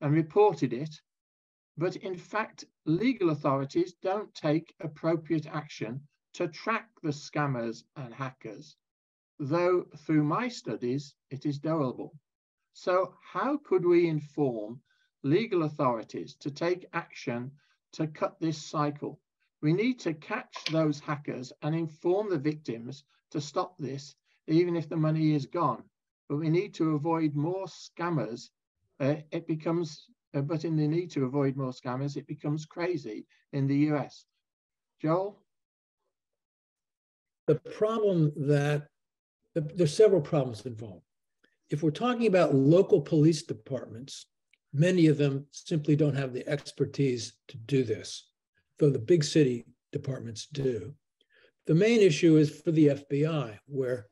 and reported it, but in fact, legal authorities don't take appropriate action to track the scammers and hackers, though through my studies, it is doable. So how could we inform legal authorities to take action to cut this cycle. We need to catch those hackers and inform the victims to stop this, even if the money is gone. But we need to avoid more scammers. Uh, it becomes, uh, but in the need to avoid more scammers, it becomes crazy in the US. Joel? The problem that there's several problems involved. If we're talking about local police departments, Many of them simply don't have the expertise to do this, though the big city departments do. The main issue is for the FBI, where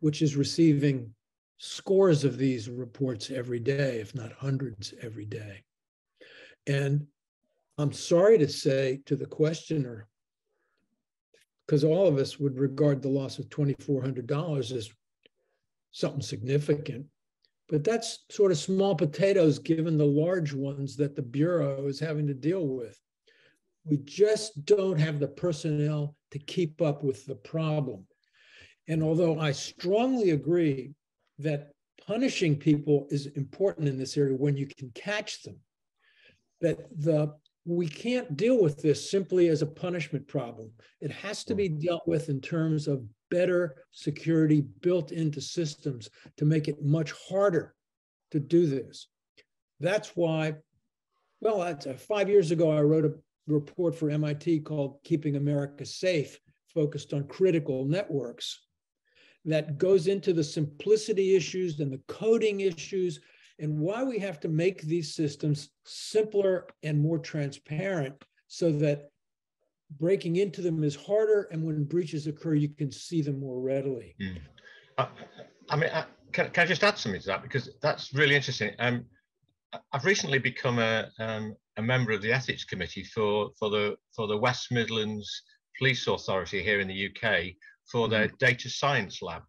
which is receiving scores of these reports every day, if not hundreds every day. And I'm sorry to say to the questioner, because all of us would regard the loss of $2,400 as something significant. But that's sort of small potatoes given the large ones that the Bureau is having to deal with. We just don't have the personnel to keep up with the problem. And although I strongly agree that punishing people is important in this area when you can catch them, that the we can't deal with this simply as a punishment problem. It has to be dealt with in terms of better security built into systems to make it much harder to do this. That's why, well, that's, uh, five years ago, I wrote a report for MIT called Keeping America Safe, focused on critical networks, that goes into the simplicity issues and the coding issues and why we have to make these systems simpler and more transparent so that breaking into them is harder, and when breaches occur, you can see them more readily. Mm. Uh, I mean, I, can, can, I just add something to that because that's really interesting. Um, I've recently become a, um, a member of the ethics committee for for the for the West Midlands Police Authority here in the UK for their mm. data science lab.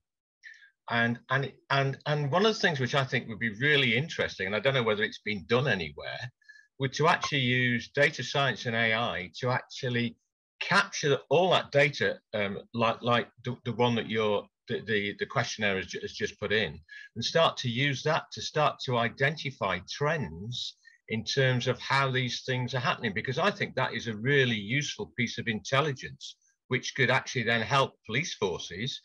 And and and and one of the things which I think would be really interesting, and I don't know whether it's been done anywhere, would to actually use data science and AI to actually capture all that data, um, like like the, the one that you're the, the, the questionnaire has, has just put in, and start to use that to start to identify trends in terms of how these things are happening, because I think that is a really useful piece of intelligence, which could actually then help police forces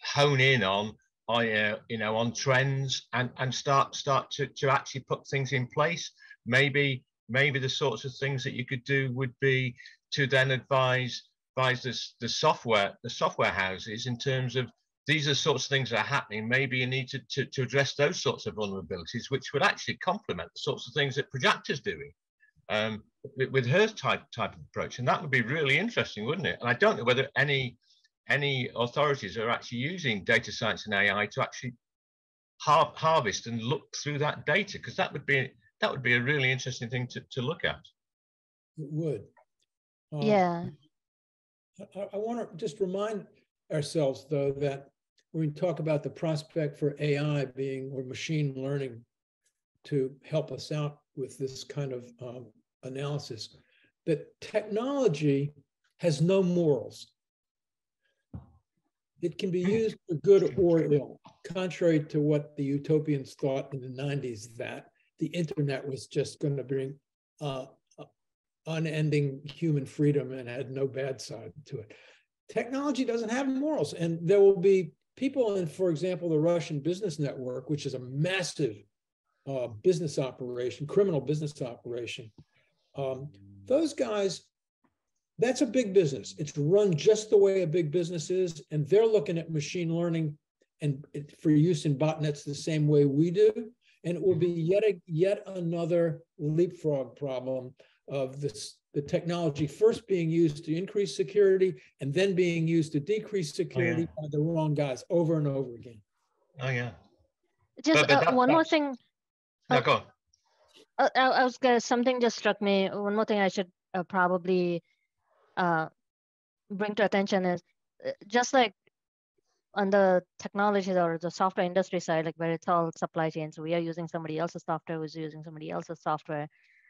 hone in on uh, you know, on trends and and start start to to actually put things in place. Maybe maybe the sorts of things that you could do would be to then advise advise the, the software the software houses in terms of these are sorts of things that are happening. Maybe you need to, to, to address those sorts of vulnerabilities, which would actually complement the sorts of things that Prajakta's doing um, with, with her type type of approach, and that would be really interesting, wouldn't it? And I don't know whether any any authorities are actually using data science and AI to actually har harvest and look through that data, because that would be that would be a really interesting thing to, to look at. It would. Um, yeah. I, I want to just remind ourselves, though, that we talk about the prospect for AI being or machine learning to help us out with this kind of um, analysis, that technology has no morals. It can be used for good or ill, contrary to what the utopians thought in the 90s that the internet was just going to bring uh, unending human freedom and had no bad side to it. Technology doesn't have morals, and there will be people in, for example, the Russian business network, which is a massive uh, business operation, criminal business operation. Um, those guys, that's a big business. It's run just the way a big business is, and they're looking at machine learning and for use in botnets the same way we do. And it will be yet a, yet another leapfrog problem of this the technology first being used to increase security and then being used to decrease security oh, yeah. by the wrong guys over and over again. Oh yeah. Just but, but uh, that, one more thing. No, go on. Uh, I, I was gonna, something just struck me. One more thing I should uh, probably uh, bring to attention is uh, just like on the technology or the software industry side, like where it's all supply chains, we are using somebody else's software, who's using somebody else's software.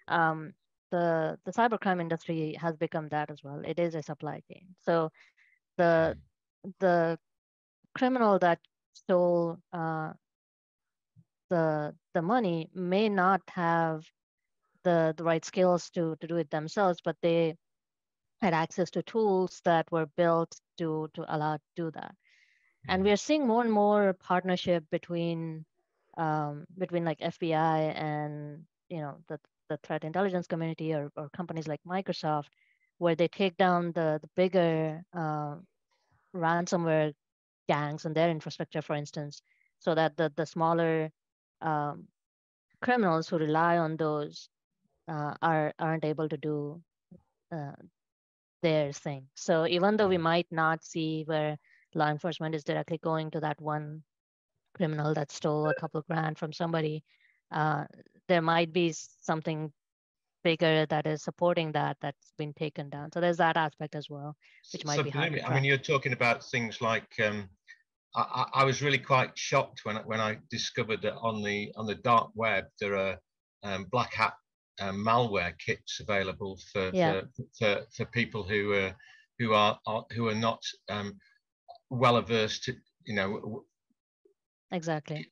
Um, the the cybercrime industry has become that as well. It is a supply chain. So the the criminal that stole uh, the the money may not have the the right skills to to do it themselves, but they had access to tools that were built to to allow to do that. And we are seeing more and more partnership between um, between like FBI and you know the the threat intelligence community or, or companies like Microsoft, where they take down the, the bigger uh, ransomware gangs and their infrastructure, for instance, so that the, the smaller um, criminals who rely on those uh, are, aren't able to do uh, their thing. So even though we might not see where law enforcement is directly going to that one criminal that stole a couple grand from somebody, uh, there might be something bigger that is supporting that that's been taken down. So there's that aspect as well, which might so, be hard. I mean, you're talking about things like um, I, I, was really quite shocked when when I discovered that on the on the dark web there are um, black hat um, malware kits available for, yeah. for, for, for people who are who are, are who are not um, well averse to you know exactly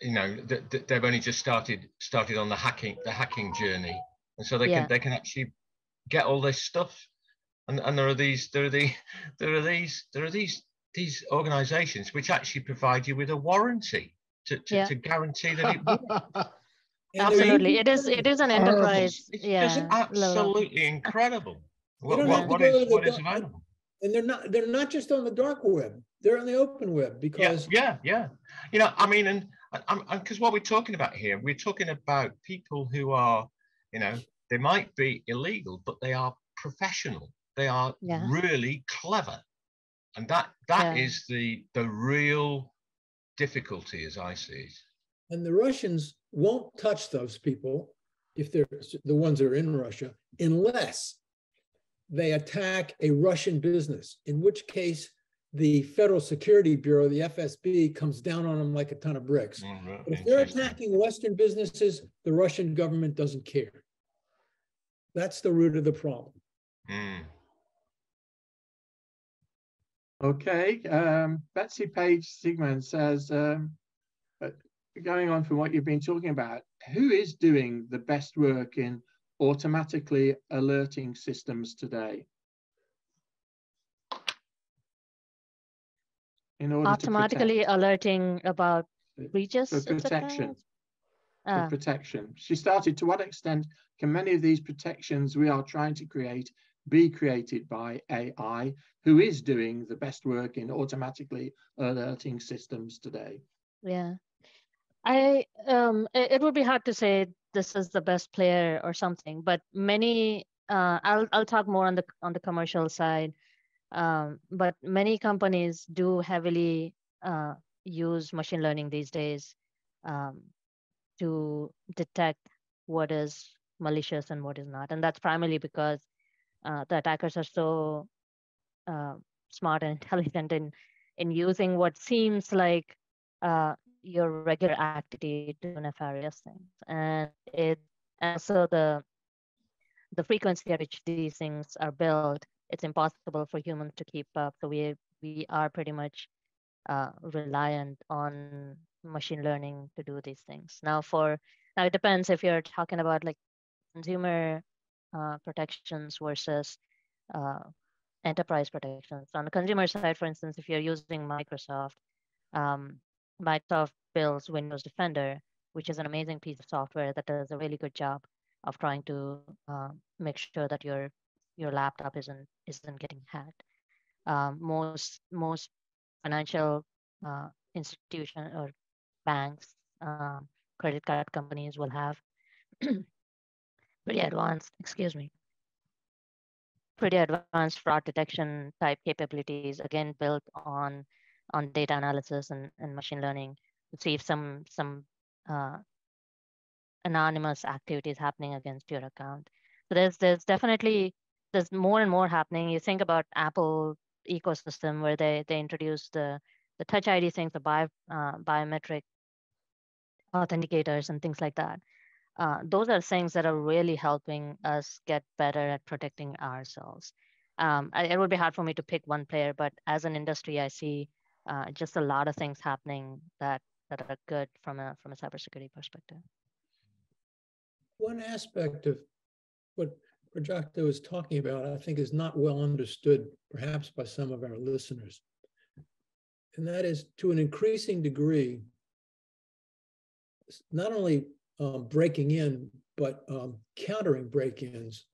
you know they've only just started started on the hacking the hacking journey. And so they yeah. can they can actually get all this stuff. And, and there are these there are the [laughs] there are these there are these these organizations which actually provide you with a warranty to, to, yeah. to guarantee that it [laughs] absolutely. it is it is an enterprise. It's yeah just absolutely incredible what, what, what is, what is available. and they're not they're not just on the dark web. They're on the open web because yeah yeah, yeah. you know i mean and because what we're talking about here we're talking about people who are you know they might be illegal but they are professional they are yeah. really clever and that that yeah. is the the real difficulty as i see it and the russians won't touch those people if they're the ones that are in russia unless they attack a russian business in which case the Federal Security Bureau, the FSB, comes down on them like a ton of bricks. But if they're attacking Western businesses, the Russian government doesn't care. That's the root of the problem. Mm. Okay, um, Betsy Page Sigman says, um, uh, going on from what you've been talking about, who is doing the best work in automatically alerting systems today? In order automatically alerting about breaches for protection. For protection. She started to what extent can many of these protections we are trying to create be created by AI, who is doing the best work in automatically alerting systems today? Yeah, I um, it, it would be hard to say this is the best player or something, but many. Uh, I'll I'll talk more on the on the commercial side, um, but many companies do heavily uh, use machine learning these days um, to detect what is malicious and what is not, and that's primarily because uh, the attackers are so uh, smart and [laughs] intelligent in in using what seems like uh, your regular activity to nefarious things, and it and so the the frequency at which these things are built, it's impossible for humans to keep up. So we we are pretty much uh, reliant on machine learning to do these things. Now, for now, it depends if you're talking about like consumer uh, protections versus uh, enterprise protections. On the consumer side, for instance, if you're using Microsoft, um, Microsoft builds Windows Defender, which is an amazing piece of software that does a really good job of trying to uh, make sure that your your laptop isn't isn't getting hacked. Um, most most financial uh, institution or banks, uh, credit card companies will have [clears throat] pretty advanced, excuse me, pretty advanced fraud detection type capabilities, again, built on, on data analysis and, and machine learning to see if some, some uh, anonymous activities happening against your account. So there's, there's definitely, there's more and more happening. You think about Apple ecosystem where they, they introduced the, the touch ID things, the bio, uh, biometric authenticators and things like that uh, those are things that are really helping us get better at protecting ourselves. Um, it would be hard for me to pick one player, but as an industry, I see uh, just a lot of things happening that that are good from a from a cybersecurity perspective. One aspect of what Prajakta was talking about, I think, is not well understood, perhaps by some of our listeners, and that is to an increasing degree. Not only um, breaking in, but um, countering break ins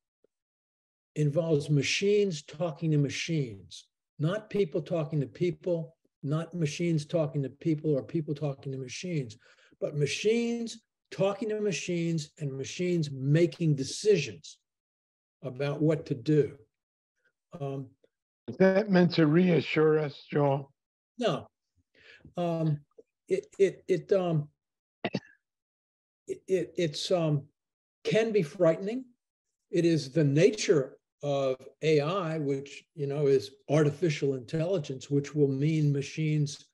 involves machines talking to machines, not people talking to people, not machines talking to people or people talking to machines, but machines talking to machines and machines making decisions about what to do. Um, Is that meant to reassure us, Joel? No. Um, it it it um, it, it's um, can be frightening. It is the nature of AI, which you know is artificial intelligence, which will mean machines.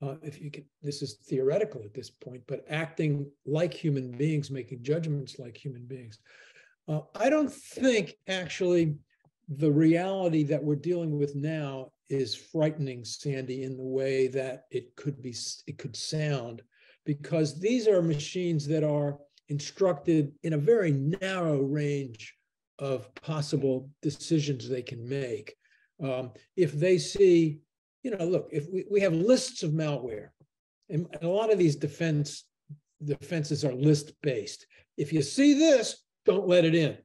Uh, if you can, this is theoretical at this point, but acting like human beings, making judgments like human beings. Uh, I don't think actually the reality that we're dealing with now is frightening, Sandy, in the way that it could be. It could sound because these are machines that are instructed in a very narrow range of possible decisions they can make. Um, if they see, you know, look, if we, we have lists of malware, and, and a lot of these defense defenses are list based. If you see this, don't let it in.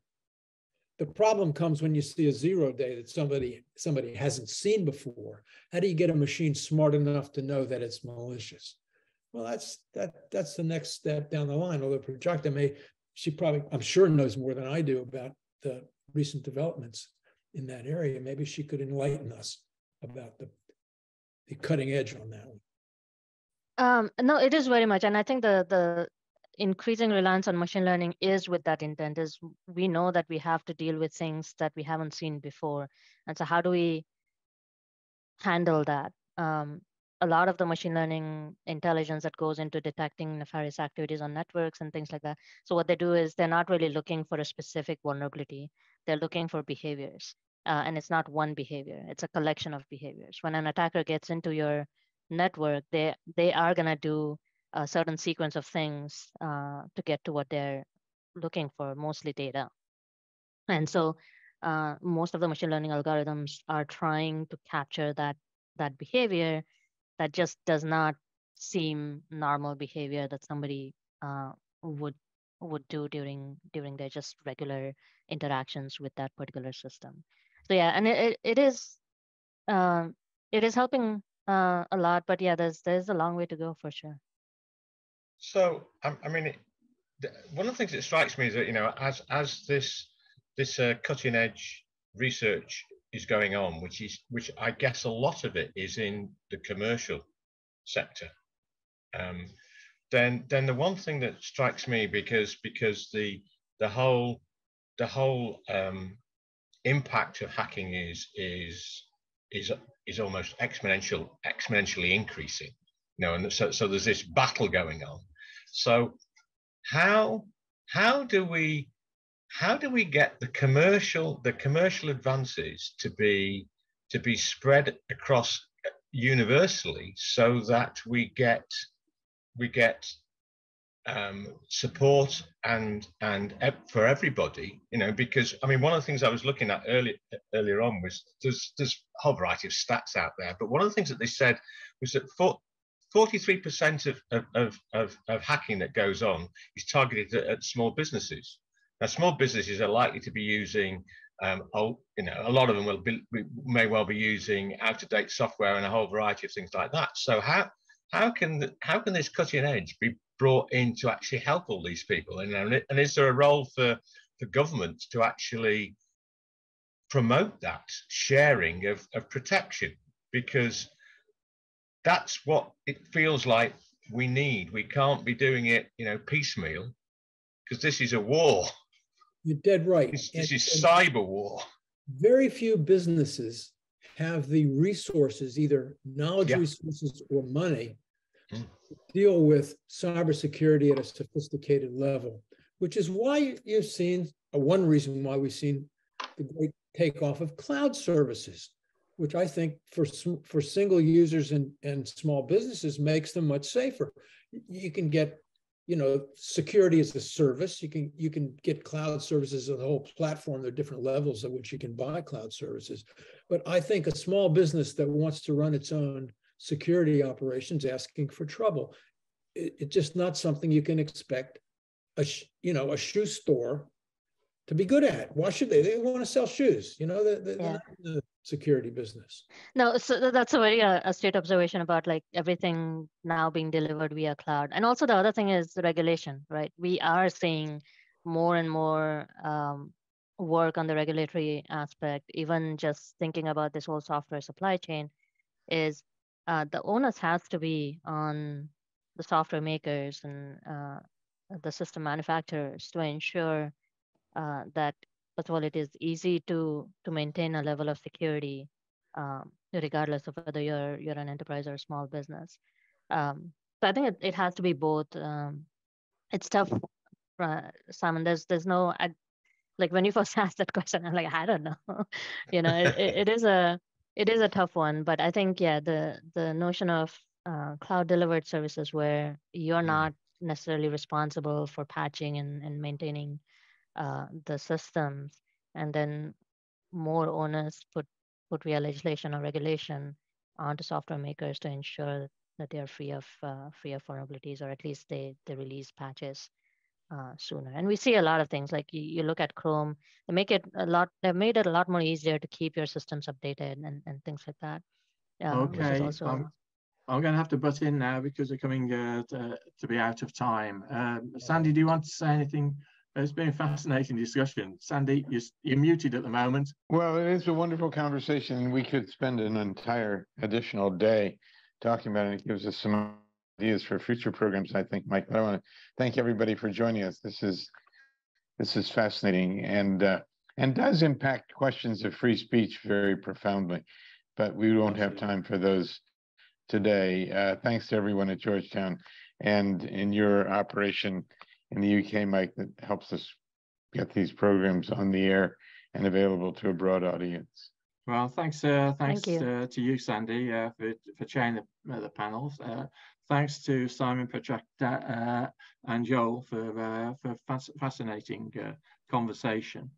The problem comes when you see a zero day that somebody somebody hasn't seen before. How do you get a machine smart enough to know that it's malicious? Well, that's that that's the next step down the line. Although Prajakta may, she probably, I'm sure knows more than I do about the recent developments in that area. Maybe she could enlighten us about the the cutting edge on that one. Um, no, it is very much, and I think the the increasing reliance on machine learning is with that intent. Is we know that we have to deal with things that we haven't seen before, and so how do we handle that? Um, a lot of the machine learning intelligence that goes into detecting nefarious activities on networks and things like that. So what they do is they're not really looking for a specific vulnerability. They're looking for behaviors. Uh, and it's not one behavior, it's a collection of behaviors. When an attacker gets into your network, they, they are gonna do a certain sequence of things uh, to get to what they're looking for, mostly data. And so uh, most of the machine learning algorithms are trying to capture that, that behavior that just does not seem normal behavior that somebody uh, would would do during during their just regular interactions with that particular system. So yeah, and it, it is uh, it is helping uh, a lot, but yeah, there's there's a long way to go for sure. So I, I mean, one of the things that strikes me is that you know, as as this this uh, cutting edge research is going on, which is which I guess a lot of it is in the commercial sector. Um, then then the one thing that strikes me because because the the whole the whole um, impact of hacking is is is is almost exponential exponentially increasing you know and so so there's this battle going on. So how how do we how do we get the commercial the commercial advances to be to be spread across universally so that we get we get um, support and and for everybody, you know, because I mean, one of the things I was looking at earlier earlier on was there's there's a whole variety of stats out there, but one of the things that they said was that for 43% of, of, of, of, hacking that goes on is targeted at, at, small businesses. Now, small businesses are likely to be using, um, oh, you know, a lot of them will be, may well be using out-of-date software and a whole variety of things like that. So how how can how can this cutting edge be brought in to actually help all these people? And, and is there a role for, for government to actually promote that sharing of, of protection? Because that's what it feels like we need. We can't be doing it, you know, piecemeal, because this is a war. You're dead right. This, this and, is cyber war. Very few businesses have the resources, either knowledge yeah. resources or money, mm deal with cybersecurity at a sophisticated level, which is why you've seen, one reason why we've seen the great takeoff of cloud services, which I think for, for single users and, and small businesses makes them much safer. You can get you know security as a service you can you can get cloud services as a whole platform there are different levels at which you can buy cloud services but i think a small business that wants to run its own security operations asking for trouble. It, it's just not something you can expect a you know a shoe store to be good at. Why should they? They want to sell shoes. You know, they're, yeah. the security business. No, so that's a very uh, astute observation about like everything now being delivered via cloud. And also the other thing is regulation, right? We are seeing more and more um, work on the regulatory aspect. Even just thinking about this whole software supply chain is uh, the onus has to be on the software makers and uh, the system manufacturers to ensure uh, that first of all it is easy to to maintain a level of security um, regardless of whether you're you're an enterprise or a small business um, so i think it, it has to be both um, it's tough uh, simon there's there's no I, like when you [laughs] first asked that question i'm like i don't know [laughs] you know it, it, it is a it is a tough one, but I think yeah, the the notion of uh, cloud delivered services where you're mm. not necessarily responsible for patching and, and maintaining uh, the systems, and then more owners put put via legislation or regulation onto software makers to ensure that they are free of uh, free of vulnerabilities, or at least they they release patches uh, sooner. And we see a lot of things like you, you, look at Chrome, they make it a lot, they've made it a lot more easier to keep your systems updated and, and things like that. Um, okay. Also... Um, I'm going to have to butt in now because we're coming uh, to, to, be out of time. Um, Sandy, do you want to say anything? It's been a fascinating discussion. Sandy, you're, you're muted at the moment. Well, it is a wonderful conversation. We could spend an entire additional day talking about it. It gives us some ideas for future programs, I think, Mike. But I want to thank everybody for joining us. This is this is fascinating and uh, and does impact questions of free speech very profoundly. But we won't have time for those today. Uh, thanks to everyone at Georgetown and in your operation in the UK, Mike, that helps us get these programs on the air and available to a broad audience. Well, thanks, uh, thanks Thank you. Uh, to you, Sandy, uh, for for chairing the, uh, the panels. Uh, thanks to Simon Prajakta uh, and Joel for, uh, for fascinating uh, conversation.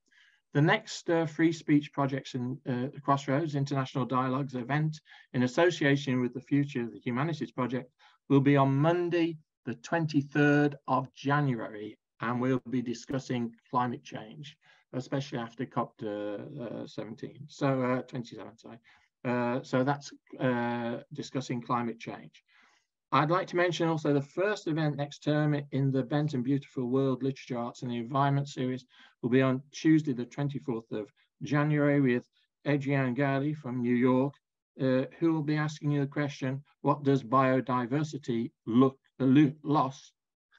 The next uh, Free Speech Projects and uh, Crossroads International Dialogues event in association with the Future of the Humanities Project will be on Monday, the 23rd of January, and we'll be discussing climate change, especially after COP17, so uh, 27, sorry. Uh, so that's uh, discussing climate change. I'd like to mention also the first event next term in the Bent and Beautiful World Literature Arts and the Environment series will be on Tuesday, the 24th of January with Adrienne Gali from New York, uh, who will be asking you the question, what does biodiversity look, loss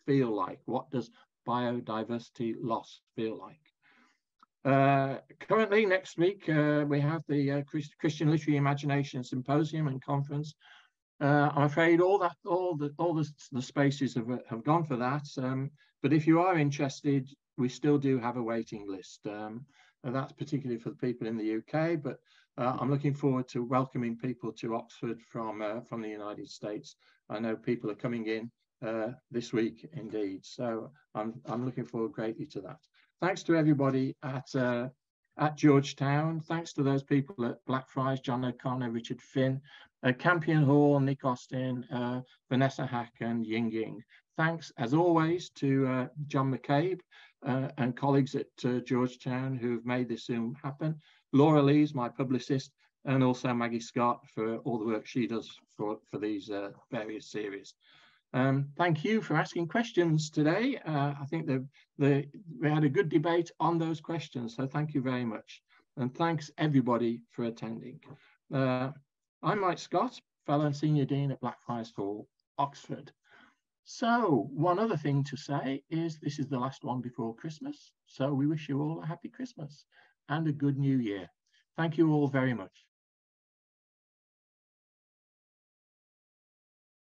feel like? What does biodiversity loss feel like? Uh, currently, next week, uh, we have the uh, Christian Literary Imagination Symposium and Conference. Uh, I'm afraid all that, all the, all the, the spaces have, have gone for that. Um, but if you are interested, we still do have a waiting list. Um, that's particularly for the people in the UK, but uh, I'm looking forward to welcoming people to Oxford from uh, from the United States. I know people are coming in uh, this week indeed, so I'm I'm looking forward greatly to that. Thanks to everybody at uh, at Georgetown. Thanks to those people at Blackfriars, John O'Connor, Richard Finn, uh, Campion Hall, Nick Austin, uh, Vanessa Hack, and Ying Ying. Thanks, as always, to John McCabe and colleagues at Georgetown who have made this Zoom happen. Laura Lees, my publicist, and also Maggie Scott for all the work she does for, for these uh, various series. Um, thank you for asking questions today. Uh, I think the, the, we had a good debate on those questions, so thank you very much. And thanks everybody for attending. Uh, I'm Mike Scott, Fellow and Senior Dean at Blackfriars Hall, Oxford. So one other thing to say is this is the last one before Christmas. So we wish you all a happy Christmas and a good new year. Thank you all very much.